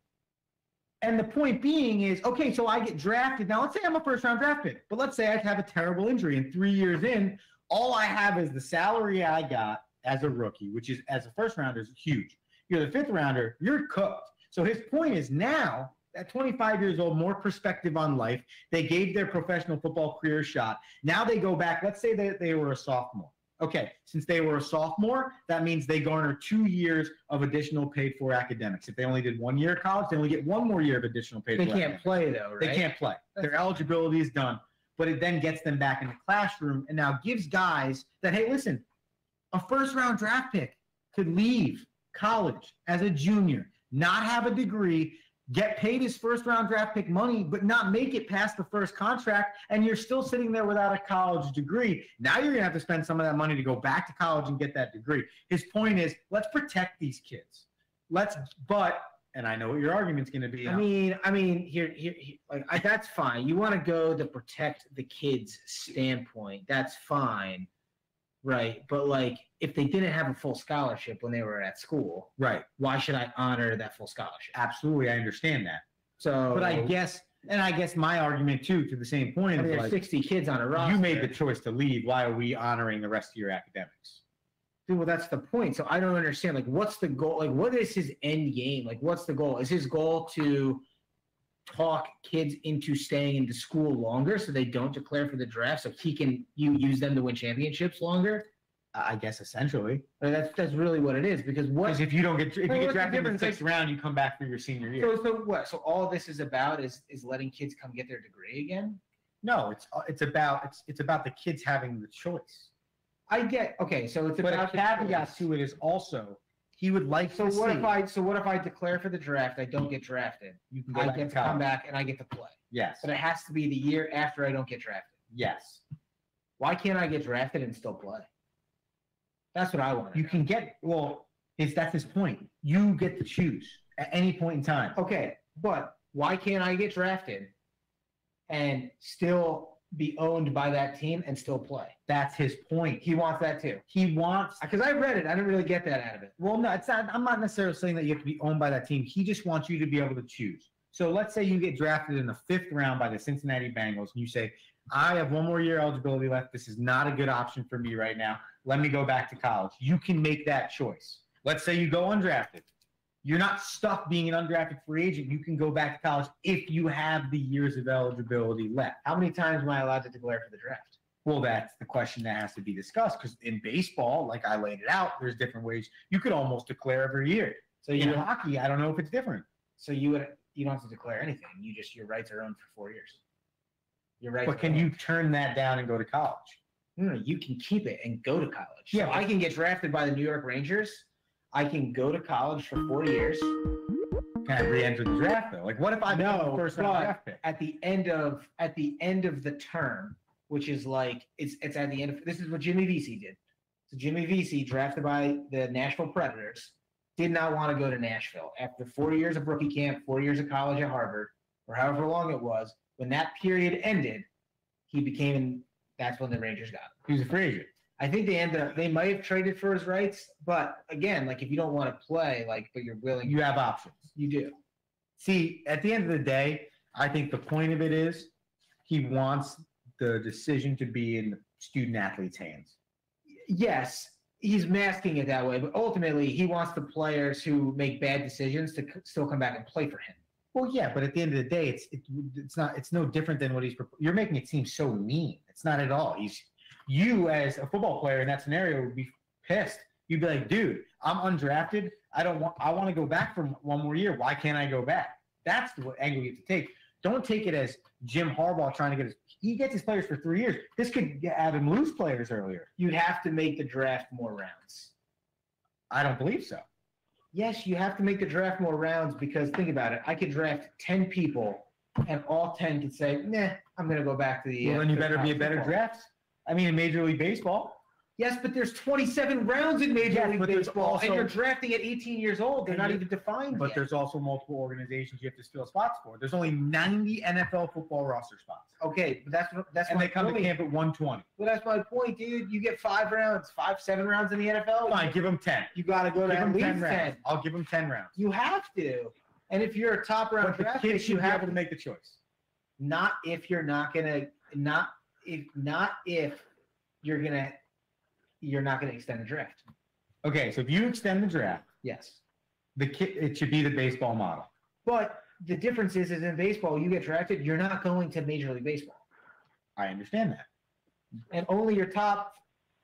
And the point being is, okay, so I get drafted. Now, let's say I'm a first round draft pick, but let's say I have a terrible injury and three years in, all I have is the salary I got as a rookie, which is as a first rounder is huge. You're the fifth rounder, you're cooked. So his point is now at 25 years old, more perspective on life. They gave their professional football career shot. Now they go back. Let's say that they were a sophomore. Okay, since they were a sophomore, that means they garner two years of additional paid for academics. If they only did one year of college, they only get one more year of additional paid they for can't academics. play though, right? They can't play. Their eligibility is done, but it then gets them back in the classroom and now gives guys that, hey, listen, a first round draft pick could leave college as a junior, not have a degree, get paid his first round draft pick money, but not make it past the first contract, and you're still sitting there without a college degree. Now you're gonna have to spend some of that money to go back to college and get that degree. His point is, let's protect these kids. Let's, but, and I know what your argument's gonna be. I mean, I mean, here, here, here like I, that's fine. You want to go the protect the kids' standpoint. That's fine, right? But like, if they didn't have a full scholarship when they were at school, right. why should I honor that full scholarship? Absolutely, I understand that. So, But I guess, and I guess my argument too, to the same I point, mean, there's like, 60 kids on a roster. you made the choice to leave. Why are we honoring the rest of your academics? Dude, well, that's the point. So I don't understand. Like, what's the goal? Like, what is his end game? Like, what's the goal? Is his goal to talk kids into staying into school longer so they don't declare for the draft, so he can you use them to win championships longer? I guess essentially, Like, that's that's really what it is. Because what? if you don't get if you get drafted in the sixth round, you come back for your senior year. So, so what? So all this is about is is letting kids come get their degree again. No, it's uh, it's about it's it's about the kids having the choice. I get okay. So it's But about the caveat to it is also he would like So to what see if I? So what if I declare for the draft? I don't get drafted. you can go I back get to to come college. back and I get to play. Yes, But it has to be the year after I don't get drafted. yes. Why can't I get drafted and still play? That's what I want. You can get well. It's that's his point. You get to choose at any point in time. Okay, but why can't I get drafted and still be owned by that team and still play? That's his point. He wants that too. He wants Because I read it, I didn't really get that out of it. Well, no, it's not. I'm not necessarily saying that you have to be owned by that team. He just wants you to be able to choose. So let's say you get drafted in the fifth round by the Cincinnati Bengals, and you say, "I have one more year eligibility left. This is not a good option for me right now. Let me go back to college." You can make that choice. Let's say you go undrafted. You're not stuck being an undrafted free agent. You can go back to college if you have the years of eligibility left. How many times am I allowed to declare for the draft? Well, that's the question that has to be discussed because in baseball, like I laid it out, there's different ways. You could almost declare every year. So In hockey, I don't know if it's different. so you would you don't have to declare anything. You just your rights are owned for four years. Your rights. But can you turn that down and go to college? No, no, you can keep it and go to college. Yeah, but- I can get drafted by the New York Rangers. I can go to college for four years. Can I re-enter the draft though? Like, what if I No, the first draft pick? At the end of at the end of the term, which is like it's it's at the end of this is what Jimmy Vesey did. So Jimmy Vesey, drafted by the Nashville Predators, did not want to go to Nashville after four years of rookie camp, four years of college at Harvard, or however long it was. When that period ended, he became. That's when the Rangers got him. He was a free agent. I think they ended up. They might have traded for his rights, but again, like if you don't want to play, like but you're willing, You have options. you do. See, at the end of the day, I think the point of it is he wants the decision to be in the student athlete's hands. yes, he's masking it that way, but ultimately he wants the players who make bad decisions to c- still come back and play for him. Well, yeah, but at the end of the day, it's it, it's not it's no different than what he's. You're making it seem so mean. It's not at all. He's you as a football player in that scenario would be pissed. You'd be like, dude, I'm undrafted. I don't want. I want to go back for one more year. Why can't I go back? That's the angle you have to take. Don't take it as Jim Harbaugh trying to get his. He gets his players for three years. This could have him lose players earlier. You'd have to make the draft more rounds. I don't believe so. Yes, you have to make the draft more rounds because think about it. I could draft ten people, and all ten could say, "Nah, I'm going to go back to the." Well, uh, then you better be a better football." draft. I mean, in Major League Baseball, Yes, but there's 27 rounds in Major Yes, League Baseball, also- and you're drafting at 18 years old. They're not even defined but yet. there's also multiple organizations you have to fill spots for. There's only 90 NFL football roster spots, okay, but that's what- that's and they come point. to camp at 120. But that's my point, dude. You get five rounds, five, seven rounds in the NFL. Fine, give them 10. You got to go to Give at least 10 10. I'll give them 10 rounds. You have to. And if you're a top round But draft kids pick, you have to make the choice. not if you're not gonna not if not if you're gonna you're not gonna extend the draft. Okay, so if you extend the draft, Yes. the kid it should be the baseball model. But the difference is, is in baseball, you get drafted, you're not going to Major League Baseball, I understand that. and only your top.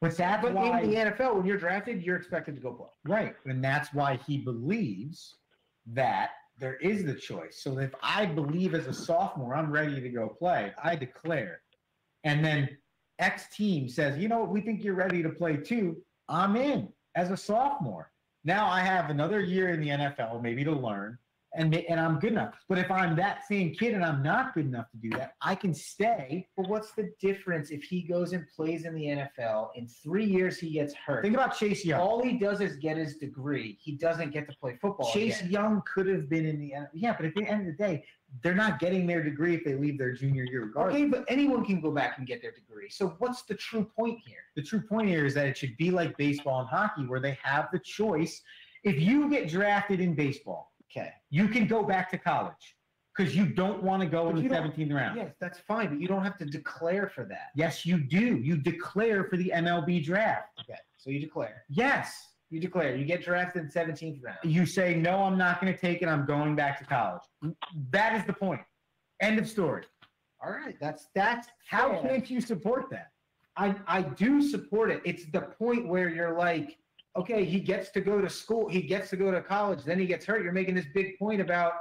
But that's But why in the NFL, when you're drafted, you're expected to go play. Right. And that's why he believes that there is the choice. So if I believe as a sophomore I'm ready to go play, I declare. And then X team says, you know what, we think you're ready to play too. I'm in as a sophomore. Now I have another year in the NFL, maybe to learn, and, and I'm good enough. But if I'm that same kid and I'm not good enough to do that, I can stay. But what's the difference if he goes and plays in the NFL? In three years, he gets hurt. Think about Chase Young. All he does is get his degree. He doesn't get to play football. Chase again. Young could have been in the N- yeah, but at the end of the day, they're not getting their degree if they leave their junior year regardless. Okay, but anyone can go back and get their degree. So what's the true point here? The true point here is that it should be like baseball and hockey, where they have the choice. If you get drafted in baseball, Okay. you can go back to college because you don't want to go But in the 17th round. Yes, that's fine, but you don't have to declare for that. Yes, you do. You declare for the MLB draft. Okay. So you declare. Yes. You declare. You get drafted in 17th round. You say, no, I'm not going to take it. I'm going back to college. That is the point. End of story. All right. That's that's How fair. can't you support that? I I do support it. It's the point where you're like, okay, he gets to go to school, he gets to go to college, then he gets hurt. You're making this big point about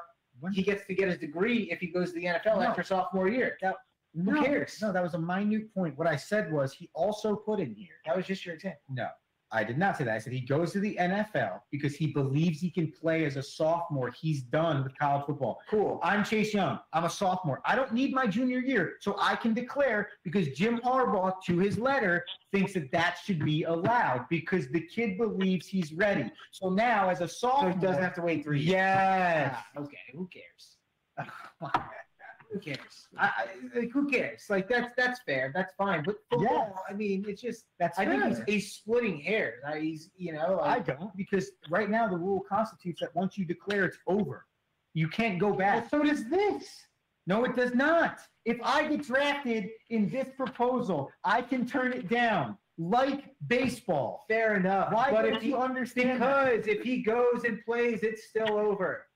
he gets to get his degree if he goes to the NFL No. after sophomore year. That, Who No, cares? No, that was a minute point. What I said was he also put in here. that was just your example. No, I did not say that. I said he goes to the NFL because he believes he can play as a sophomore. He's done with college football. Cool. I'm Chase Young. I'm a sophomore. I don't need my junior year, so I can declare because Jim Harbaugh, to his letter, thinks that that should be allowed because the kid believes he's ready. So now, as a So sophomore, he doesn't have to wait three years. yes. Ah, okay, who cares? who cares? I, I, like, who cares? Like that's that's fair. That's fine. But football, I mean, it's just That's I think he's, he's splitting hairs. I, he's you know I don't because right now the rule constitutes that once you declare it's over, you can't go back. well, so does this. No, it does not. If I get drafted in this proposal, I can turn it down, like baseball. Fair enough. Why but if he, you understand? that? because if he goes and plays, it's still over.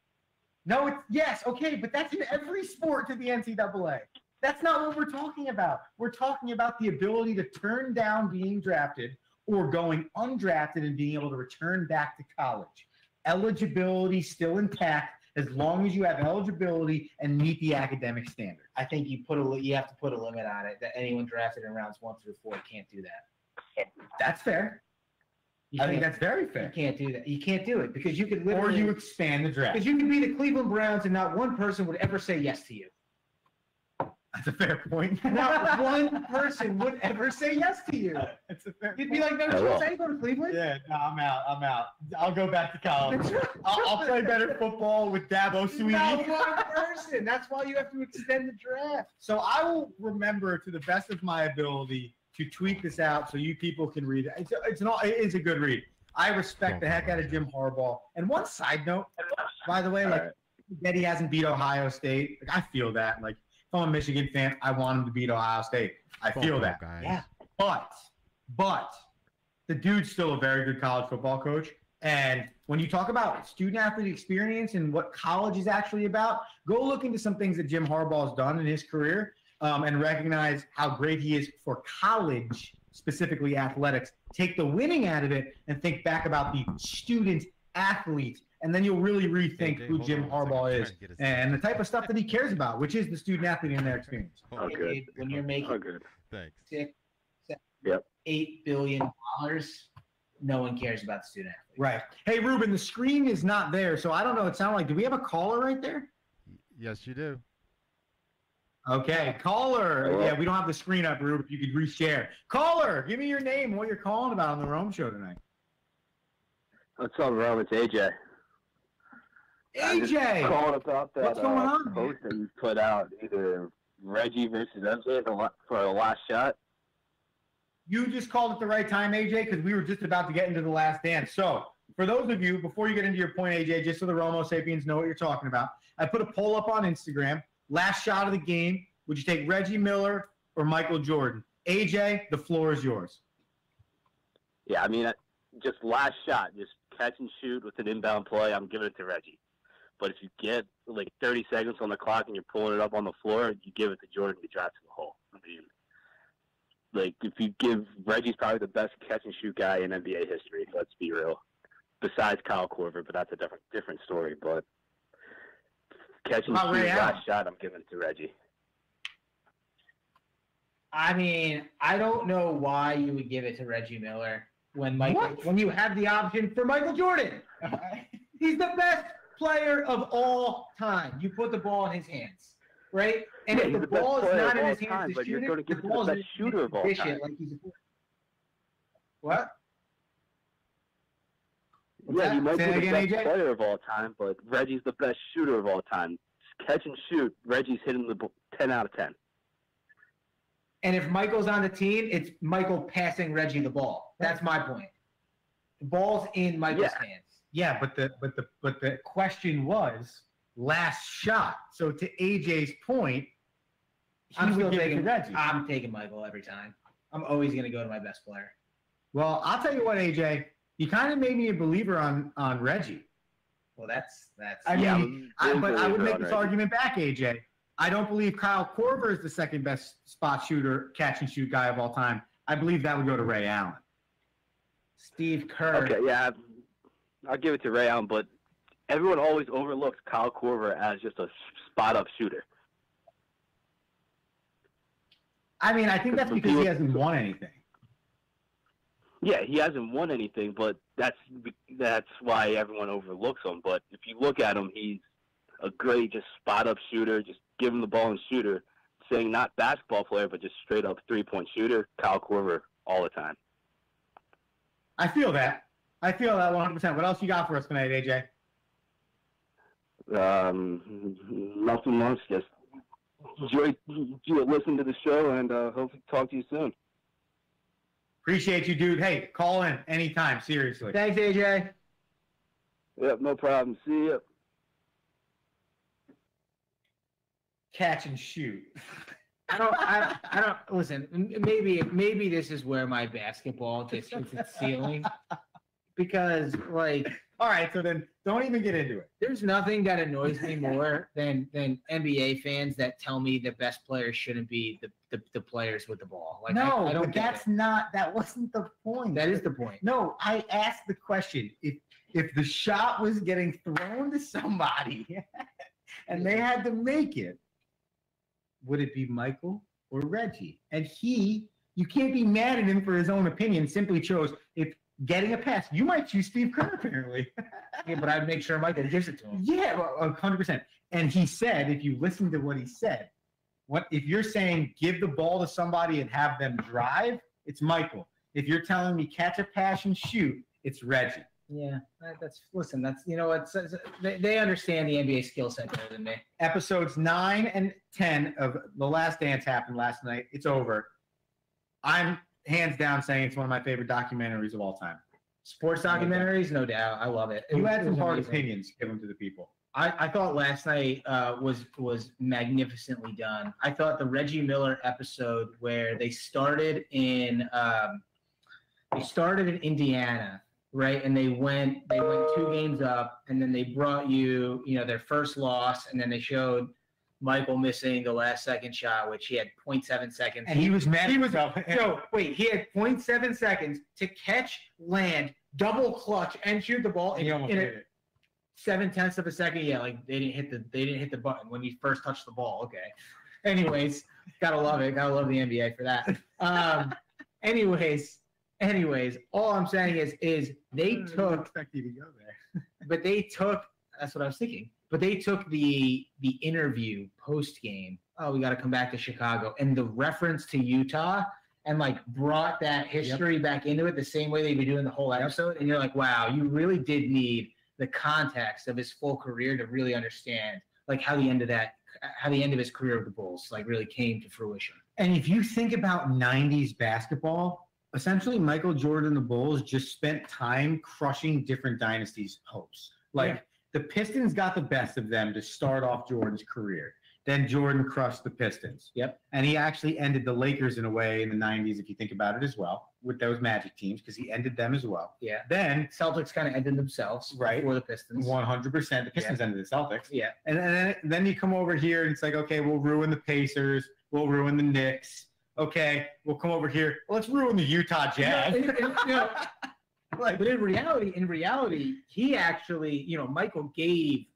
No, it's yes, okay, but that's in every sport to the NCAA. That's not what we're talking about. We're talking about the ability to turn down being drafted or going undrafted and being able to return back to college. Eligibility still intact as long as you have eligibility and meet the academic standard. I think you put a you have to put a limit on it that anyone drafted in rounds one through four can't do that. That's fair. You I think that's very fair. you can't do that. You can't do it because you could Or literally you expand the draft. because you could be the Cleveland Browns and not one person would ever say yes to you. That's a fair point. Not one person would ever say yes to you. That's a fair You'd be point. like, no Hello. chance. I go to Cleveland. Yeah, no, I'm out. I'm out. I'll go back to college. I'll, I'll play better football with Dabo Swinney. Not one person. That's why you have to extend the draft. So I will remember to the best of my ability to tweet this out so you people can read it. It's, it's an all, it is a good read. I respect the heck out of Jim Harbaugh. And one side note, by the way, like that he hasn't beat Ohio State. Like I feel that. Like if I'm a Michigan fan, I want him to beat Ohio State. I feel Football, that. guys. Yeah. But, but the dude's still a very good college football coach. And when you talk about student athlete experience and what college is actually about, go look into some things that Jim Harbaugh has done in his career um, and recognize how great he is for college, specifically athletics. Take the winning out of it and think back about the student athlete. And then you'll really rethink Hey, who Jim on one second. Harbaugh is trying to and the type of stuff that he cares about, which is the student athlete in their experience. Hold on. Okay. When you're making Oh, making good. Thanks. six, seven, Yep. eight billion dollars, no one cares about the student athlete. Right. Hey, Ruben, the screen is not there, so I don't know. It sounded like, do we have a caller right there? Yes, you do. Okay, caller. Hello? Yeah, we don't have the screen up, Ruben. If you could reshare. Caller, give me your name what you're calling about on the Rome show tonight. What's up, Rome? It's AJ. AJ! calling about that What's going uh, on, post that you put out, either Reggie versus MJ for the last shot. You just called at the right time, AJ, because we were just about to get into the last dance. So, for those of you, before you get into your point, AJ, just so the Romo Sapiens know what you're talking about, I put a poll up on Instagram. Last shot of the game. Would you take Reggie Miller or Michael Jordan? AJ, the floor is yours. Yeah, I mean, just last shot, just catch and shoot with an inbound play. I'm giving it to Reggie. But if you get like 30 seconds on the clock and you're pulling it up on the floor, you give it to Jordan to drive to the hole. I mean, like if you give Reggie's probably the best catch and shoot guy in NBA history. Let's be real. Besides Kyle Korver, but that's a different different story. But catch and oh, About shoot Ray Allen? last shot, I'm giving it to Reggie. I mean, I don't know why you would give it to Reggie Miller when Michael What? when you have the option for Michael Jordan. He's the best player of all time. You put the ball in his hands, right? And Yeah, if the the ball is not in his hands time, to but you're shoot gonna it, give it to the best shooter of all time. Like he's a, what? What's yeah, that? you might Say be the again, best AJ? player of all time, but Reggie's the best shooter of all time. Catch and shoot, Reggie's hitting the b- 10 out of 10. And if Michael's on the team, it's Michael passing Reggie the ball. That's my point. The ball's in Michael's Yeah. hands. Yeah, but the but the but the question was last shot. So to AJ's point, he I'm still give it taking Reggie. I'm taking Michael every time. I'm always gonna go to my best player. Well, I'll tell you what, AJ, you kind of made me a believer on on Reggie. Well, that's that's. I yeah, mean, I'm I, but I would make this Reggie. argument back, AJ. I don't believe Kyle Korver is the second best spot shooter, catch and shoot guy of all time. I believe that would go to Ray Allen. Steve Kerr. Okay, yeah, I'll give it to Ray Allen, but everyone always overlooks Kyle Korver as just a spot up shooter. I mean, I think that's because he hasn't won anything. Yeah, he hasn't won anything, but that's that's why everyone overlooks him. But if you look at him, he's a great just spot up shooter, just give him the ball and shooter. Saying not basketball player, but just straight up three point shooter. Kyle Korver all the time. I feel that. I feel that 100%. What else you got for us tonight, AJ? Um, nothing much. Just enjoy, enjoy listen to the show, and uh, hope to talk to you soon. Appreciate you, dude. Hey, call in anytime. Seriously. Thanks, AJ. Yep, no problem. See ya. Catch and shoot. I don't. I, I don't listen. Maybe maybe this is where my basketball gets hits its ceiling, because like All right, so then don't even get into it. there's nothing that annoys me more than than NBA fans that tell me the best player shouldn't be the the, the players with the ball. Like no, I, I don't but that's it. not that wasn't the point. that is the point. no. I asked the question if if the shot was getting thrown to somebody and they had to make it, would it be Michael or Reggie? And he, you can't be mad at him for his own opinion. Simply chose if getting a pass. You might choose Steve Kerr apparently. Yeah, but I'd make sure Michael gives it to him. Yeah, well, hundred percent. And he said, if you listen to what he said, what if you're saying give the ball to somebody and have them drive? It's Michael. If you're telling me catch a pass and shoot, it's Reggie. Yeah, that's listen. That's you know, it's, it's they, they understand the NBA skill set better than me. Episodes nine and ten of The Last Dance happened last night. It's over. I'm hands down saying it's one of my favorite documentaries of all time. Sports documentaries, no doubt. I love it. It You was- had some hard amazing. opinions. Give them to the people. I, I thought last night uh, was was magnificently done. I thought the Reggie Miller episode where they started in um, they started in Indiana, right, and they went they went two games up, and then they brought you you know their first loss, and then they showed Michael missing the last second shot, which he had 0.7 seconds. And he was mad. He was- no, wait, he had 0.7 seconds to catch, land, double clutch, and shoot the ball in, he almost in a, it. seven tenths of a second. Yeah, like they didn't hit the they didn't hit the button when he first touched the ball. Okay. Anyways, gotta love it. Gotta love the NBA for that. Um. anyways, anyways, all I'm saying is is they I didn't took, expect you to go there. but they took. That's what I was thinking. But they took the the interview post game. Oh, we got to come back to Chicago, and the reference to Utah. And like brought that history back into it the same way they've been doing the whole episode, and you're like, wow, you really did need the context of his full career to really understand like how the end of that how the end of his career with the Bulls like really came to fruition. And if you think about 90s basketball, essentially Michael Jordan and the Bulls just spent time crushing different dynasties' hopes. Like Yeah. The Pistons got the best of them to start off Jordan's career. Then Jordan crushed the Pistons. Yep. And he actually ended the Lakers in a way in the 90s, if you think about it as well, with those Magic teams, because he ended them as well. Yeah. Then Celtics kind of ended themselves Right. before the Pistons. 100%, the Pistons ended the Celtics. Yeah. And then, then you come over here and it's like, okay, we'll ruin the Pacers. We'll ruin the Knicks. Okay, we'll come over here. Let's ruin the Utah Jazz. And- and, you know, but in reality, in reality, he actually, you know, Michael gave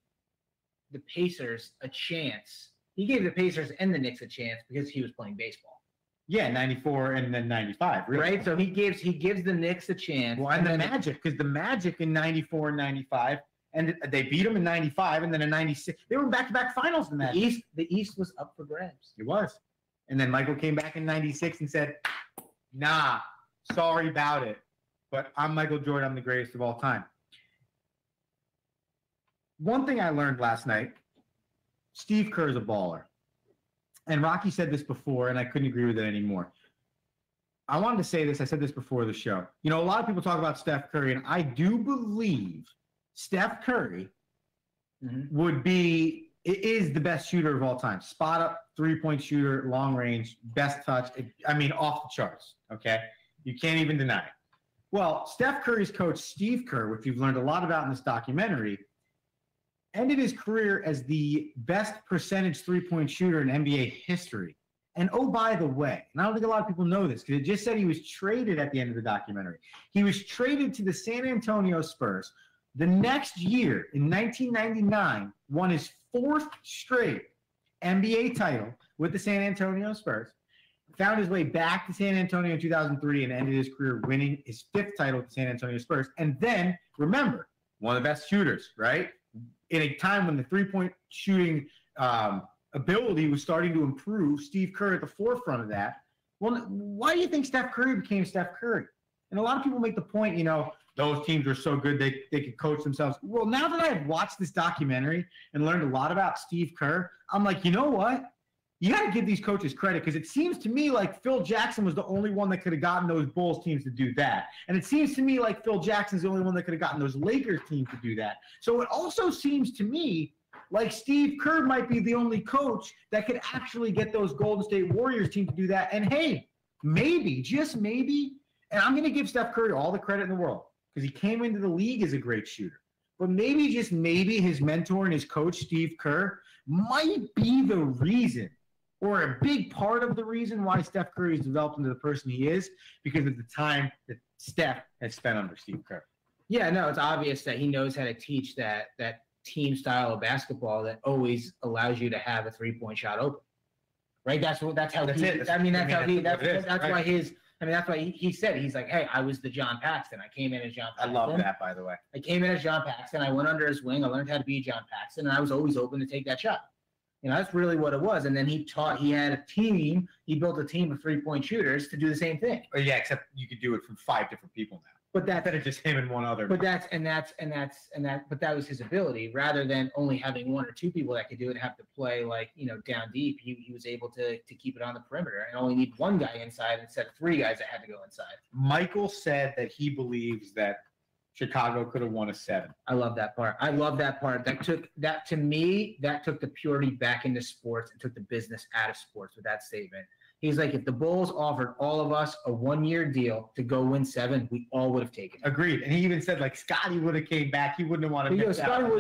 the Pacers a chance. He gave the Pacers and the Knicks a chance because he was playing baseball, yeah, 94 and then 95, really. right? So he gives he gives the Knicks a chance. Well, and the Magic, because the Magic in 94 and 95, and they beat them in 95 and then in 96. They were back to back finals in the that. East, the East was up for grabs. It was. And then Michael came back in 96 and said, nah, sorry about it. But I'm Michael Jordan. I'm the greatest of all time. One thing I learned last night Steve Kerr is a baller. And Rocky said this before, and I couldn't agree with it anymore. I wanted to say this. I said this before the show. You know, a lot of people talk about Steph Curry, and I do believe Steph Curry Mhm. would be it is the best shooter of all time. Spot up, three point shooter, long range, best touch. I mean, off the charts. Okay, you can't even deny it. Well, Steph Curry's coach Steve Kerr, which you've learned a lot about in this documentary, ended his career as the best percentage three point shooter in NBA history. And oh, by the way, and I don't think a lot of people know this because it just said he was traded at the end of the documentary. He was traded to the San Antonio Spurs. The next year, in 1999, won his fourth straight NBA title with the San Antonio Spurs. Found his way back to San Antonio in 2003 and ended his career winning his fifth title with the San Antonio Spurs. And then, remember, one of the best shooters, right? In a time when the three point shooting um, ability was starting to improve, Steve Kerr at the forefront of that. Well, why do you think Steph Curry became Steph Curry? And a lot of people make the point, you know, those teams were so good they, they could coach themselves. Well, now that I've watched this documentary and learned a lot about Steve Kerr, I'm like, you know what? You got to give these coaches credit because it seems to me like Phil Jackson was the only one that could have gotten those Bulls teams to do that. And it seems to me like Phil Jackson's the only one that could have gotten those Lakers teams to do that. So it also seems to me like Steve Kerr might be the only coach that could actually get those Golden State Warriors team to do that. And hey, maybe, just maybe, and I'm going to give Steph Curry all the credit in the world because he came into the league as a great shooter. But maybe, just maybe, his mentor and his coach, Steve Kerr, might be the reason or a big part of the reason why Steph Curry has developed into the person he is because of the time that Steph has spent under Steve Kerr. Yeah, no, it's obvious that he knows how to teach that that team style of basketball that always allows you to have a three point shot open. Right. That's what. That's how. That's he, it. I mean, that's I mean, how he. that's That's what it is, that's right. why his. I mean, that's why he, he said he's like, hey, I was the John Paxson. I came in as John. Paxson. I love that, by the way. I came in as John Paxson. I went under his wing. I learned how to be John Paxson, and I was always open to take that shot. You know, that's really what it was. And then he taught. He had a team. He built a team of three point shooters to do the same thing. Oh, yeah, except you could do it from five different people now. But that Instead of just him and one other. But that's and that's and that's and that but that was his ability rather than only having one or two people that could do it and have to play like you know down deep. He, he was able to to keep it on the perimeter and only need one guy inside instead of three guys that had to go inside. Michael said that he believes that Chicago could have won a seven. I love that part. I love that part. That took that to me. That took the purity back into sports and took the business out of sports with that statement. He's like, if the Bulls offered all of us a one-year deal to go win seven, we all would have taken it. Agreed. And he even said like Scottie would have came back. He wouldn't have wanted to miss out Scottie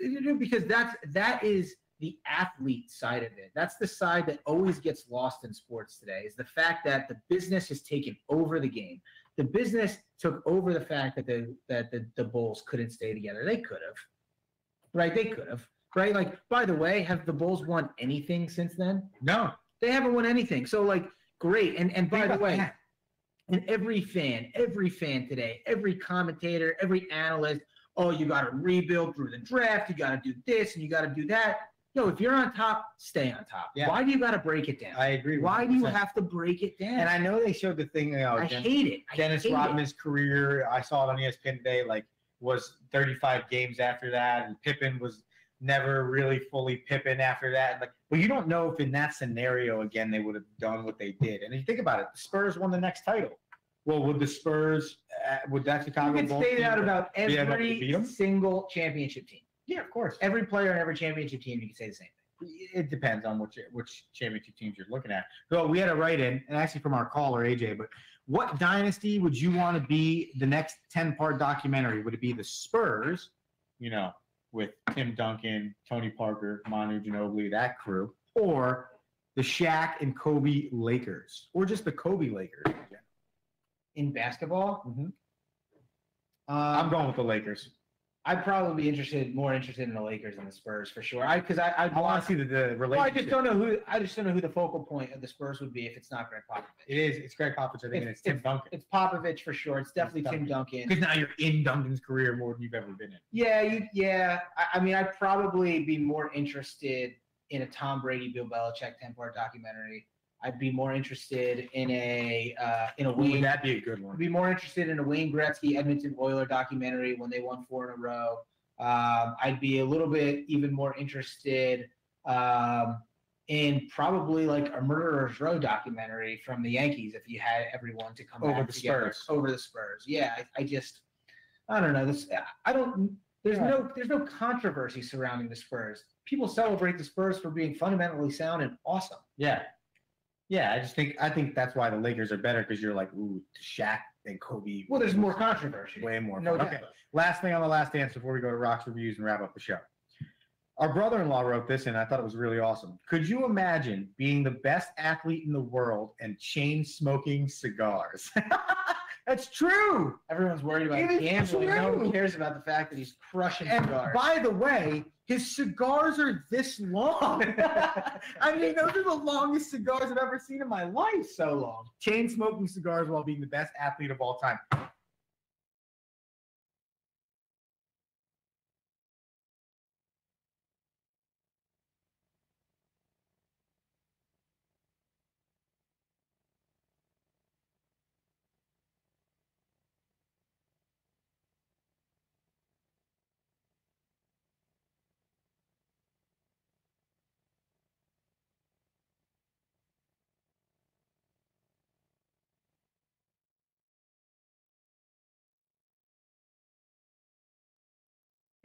would- because that's that is the athlete side of it. That's the side that always gets lost in sports today. Is the fact that the business has taken over the game. The business took over the fact that the that the, the Bulls couldn't stay together. They could have, right? They could have, right? Like, by the way, have the Bulls won anything since then? No. They haven't won anything. So, like, great. And and by the way, that. and every fan, every fan today, every commentator, every analyst, oh, you got to rebuild through the draft. You got to do this and you got to do that. No, if you're on top, stay on top. Yeah. Why do you got to break it down? I agree. Why do you have to break it down? And I know they showed the thing. You know, I Den- hate it. I Dennis hate it. Rodman's career. I saw it on ESPN today. Like was 35 games after that, and Pippen was never really fully Pippen after that. Like, well, you don't know if in that scenario again they would have done what they did. And if you think about it, the Spurs won the next title. Well, would the Spurs? Uh, would that Chicago? You can say that about every able to beat every 'em? single championship team. Yeah, of course. Every player on every championship team, you can say the same thing. It depends on which which championship teams you're looking at. So we had a write in, and actually from our caller AJ. But what dynasty would you want to be the next ten part documentary? Would it be the Spurs, you know, with Tim Duncan, Tony Parker, Manu Ginobili, that crew, or the Shaq and Kobe Lakers, or just the Kobe Lakers? In basketball, Mhm. um, I'm going with the Lakers. I'd probably be interested, more interested in the Lakers than the Spurs for sure. I because I I, I want to see the, the relationship. Well, I just don't know who. I just don't know who the focal point of the Spurs would be if it's not Gregg Popovich. It is. It's Gregg Popovich, I think, and it's Tim Duncan. It's Popovich for sure. It's definitely It's Tim Duncan. Because now you're in Duncan's career more than you've ever been in. Yeah, you, yeah. I, I mean, I'd probably be more interested in a Tom Brady, Bill Belichick ten part documentary. I'd be more interested in a uh, in a Ooh, Wayne. that'd be a good one. I'd be more interested in a Wayne Gretzky Edmonton Oiler documentary when they won four in a row. Um, I'd be a little bit even more interested um, in probably like a Murderer's Row documentary from the Yankees if you had everyone to come Over back the together. Spurs. over the Spurs. Yeah, I, I just I don't know this. I don't. There's Right. no there's no controversy surrounding the Spurs. People celebrate the Spurs for being fundamentally sound and awesome. Yeah. Yeah, I just think I think that's why the Lakers are better because you're like, ooh, Shaq and Kobe. Well, there's more controversy. way more. No doubt. Okay. Last thing on the last dance before we go to rocks reviews and wrap up the show. Our brother-in-law wrote this, and I thought it was really awesome. Could you imagine being the best athlete in the world and chain smoking cigars? That's true. Everyone's worried about It gambling. No one cares about the fact that he's crushing And cigars. by the way, his cigars are this long. I mean, those are the longest cigars I've ever seen in my life. so long. Chain smoking cigars while being the best athlete of all time.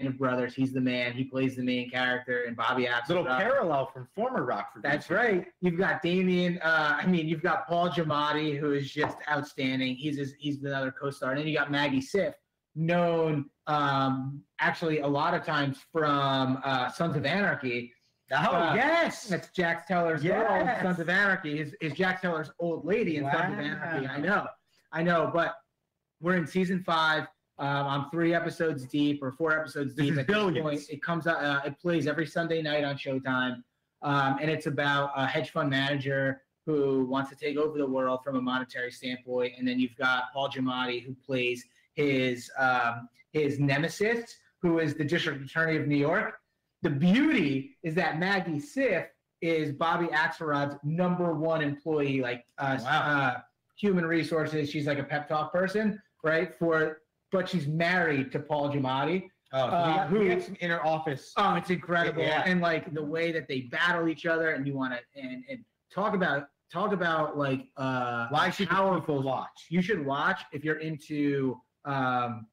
And brothers, he's the man. He plays the main character, and Bobby Little Axelrod. parallel from former Rockford. That's reviews. right. You've got Damian. Uh, I mean, you've got Paul Giamatti, who is just outstanding. He's his, he's another co-star. And then you got Maggie Siff, known um, actually a lot of times from uh, Sons of Anarchy. Oh Uh, yes. That's Jax Teller's Yes. Sons of Anarchy. Is is Jax Teller's old lady in Sons of Anarchy? I know, I know. But we're in season five. Um, I'm three episodes deep or four episodes deep at this point. It comes out. Uh, it plays every Sunday night on Showtime, um, and it's about a hedge fund manager who wants to take over the world from a monetary standpoint. And then you've got Paul Giamatti who plays his um, his nemesis, who is the district attorney of New York. The beauty is that Maggie Siff is Bobby Axelrod's number one employee, like uh, Wow. uh, human resources. She's like a pep talk person, right? For but she's married to Paul Giamatti. Oh, so Uh, who- some inner office. Oh, it's incredible, Yeah. and like the way that they battle each other, and you want to and and talk about talk about like uh Why should powerful watch? you should watch if you're into um,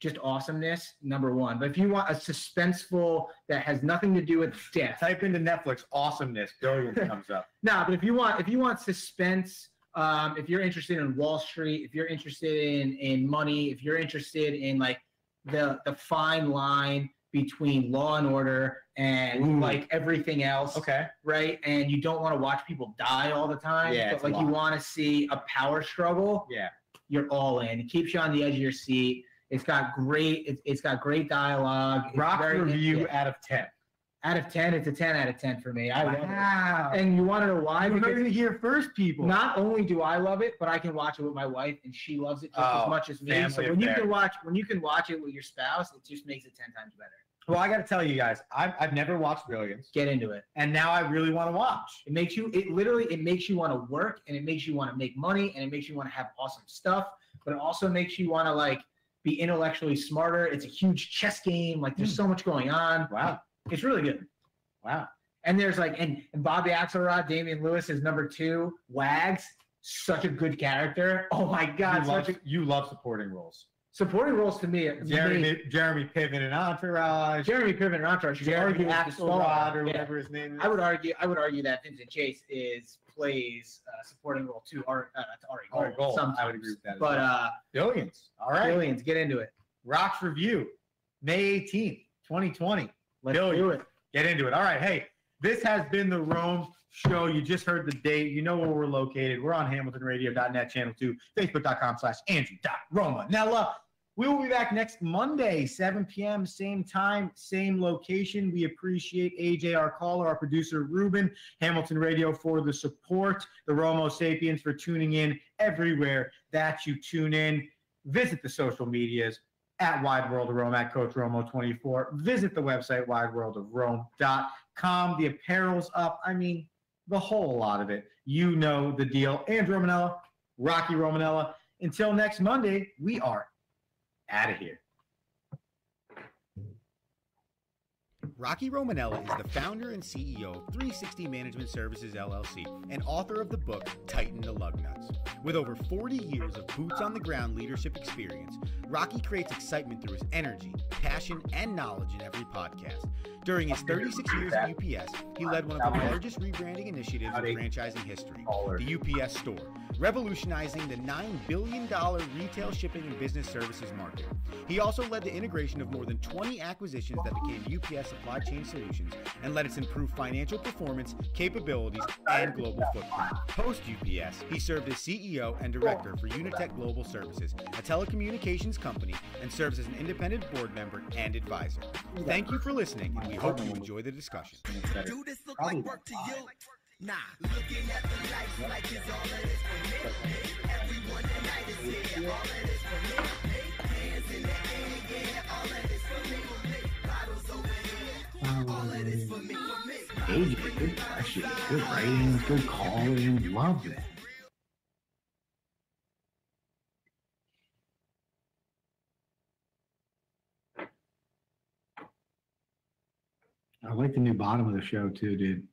just awesomeness. Number one, but if you want a suspenseful that has nothing to do with death, Type into Netflix awesomeness. Billions comes up. no. But if you want, if you want suspense, um, if you're interested in Wall Street, if you're interested in in money, if you're interested in like the the fine line between law and order and Ooh. like everything else, Okay. right? And you don't want to watch people die all the time, Yeah, but like you want to see a power struggle Yeah. you're all in. It keeps you on the edge of your seat. It's got great. It's, it's got great dialogue. Rock very- review out of ten. Out of ten. It's a ten out of ten for me. I love it. wow. And you want to know why? you heard Because it here first, people. not only do I love it, but I can watch it with my wife, and she loves it just Oh, as much as me. So when you can watch when you can watch it with your spouse, it just makes it ten times better. well, I got to tell you guys, I've, I've never watched Billions, Get into it. and now I really want to watch. It makes you. It literally. It makes you want to work, and it makes you want to make money, and it makes you want to have awesome stuff. But it also makes you want to like be intellectually smarter. It's a huge chess game. Like there's hmm. so much going on. Wow. It's really good. Wow. And there's like, and, and Bobby Axelrod, Damian Lewis is number two. Wags, such a good character. Oh my God, you, love, a, you love supporting roles. supporting roles to me. Jeremy, me- Jeremy Piven and Entourage. Jeremy Piven and Entourage. Jeremy argue is the Axelrod or Yeah. whatever his name is. I would argue. I would argue that Vincent Chase is plays uh, supporting role to Ari, uh, to Ari Gold. Ari Gold, Sometimes. I would agree with that But well. uh, Billions. All right. Billions, get into it. Rocks review, May 18th, 2020. Let's Billions. do it. Get into it. All right. Hey, this has been the Rome Show. You just heard the date. You know where we're located. We're on HamiltonRadio.net, channel two, Facebook.com slash Andrew.Romanella. We will be back next Monday, 7 p.m., same time, same location. We appreciate AJ, our caller, our producer, Ruben, Hamilton Radio for the support, the Romo Sapiens for tuning in everywhere that you tune in. Visit the social medias at Wide World of Rome, at Coach Romo 24. Visit the website, wideworldofrome.com. The apparel's up. I mean, the whole lot of it. You know the deal. Andrew Romanella, Rocky Romanella. Until next Monday, we are out of here. Rocky Romanella is the founder and CEO of 360 Management Services LLC and author of the book Tighten the Lug Nuts. With over 40 years of boots on the ground leadership experience, Rocky creates excitement through his energy, passion, and knowledge in every podcast. During his 36 years at UPS, he led one of the largest rebranding initiatives in franchising history, the UPS Store, revolutionizing the $9 billion retail shipping and business services market. He also led the integration of more than 20 acquisitions that became UPS Supply Chain Solutions and let us improve financial performance, capabilities, and global footprint. Post UPS, he served as CEO and director for UniTek Global Services, a telecommunications company, and serves as an independent board member and advisor. Thank you for listening, and we hope you enjoy the discussion. Do this look like work to you? Nah, looking at the like it's all for me. Everyone tonight is here, all for me. AJ, good question. Good writing, good calling. Love that. I like the new bottom of the show too, dude.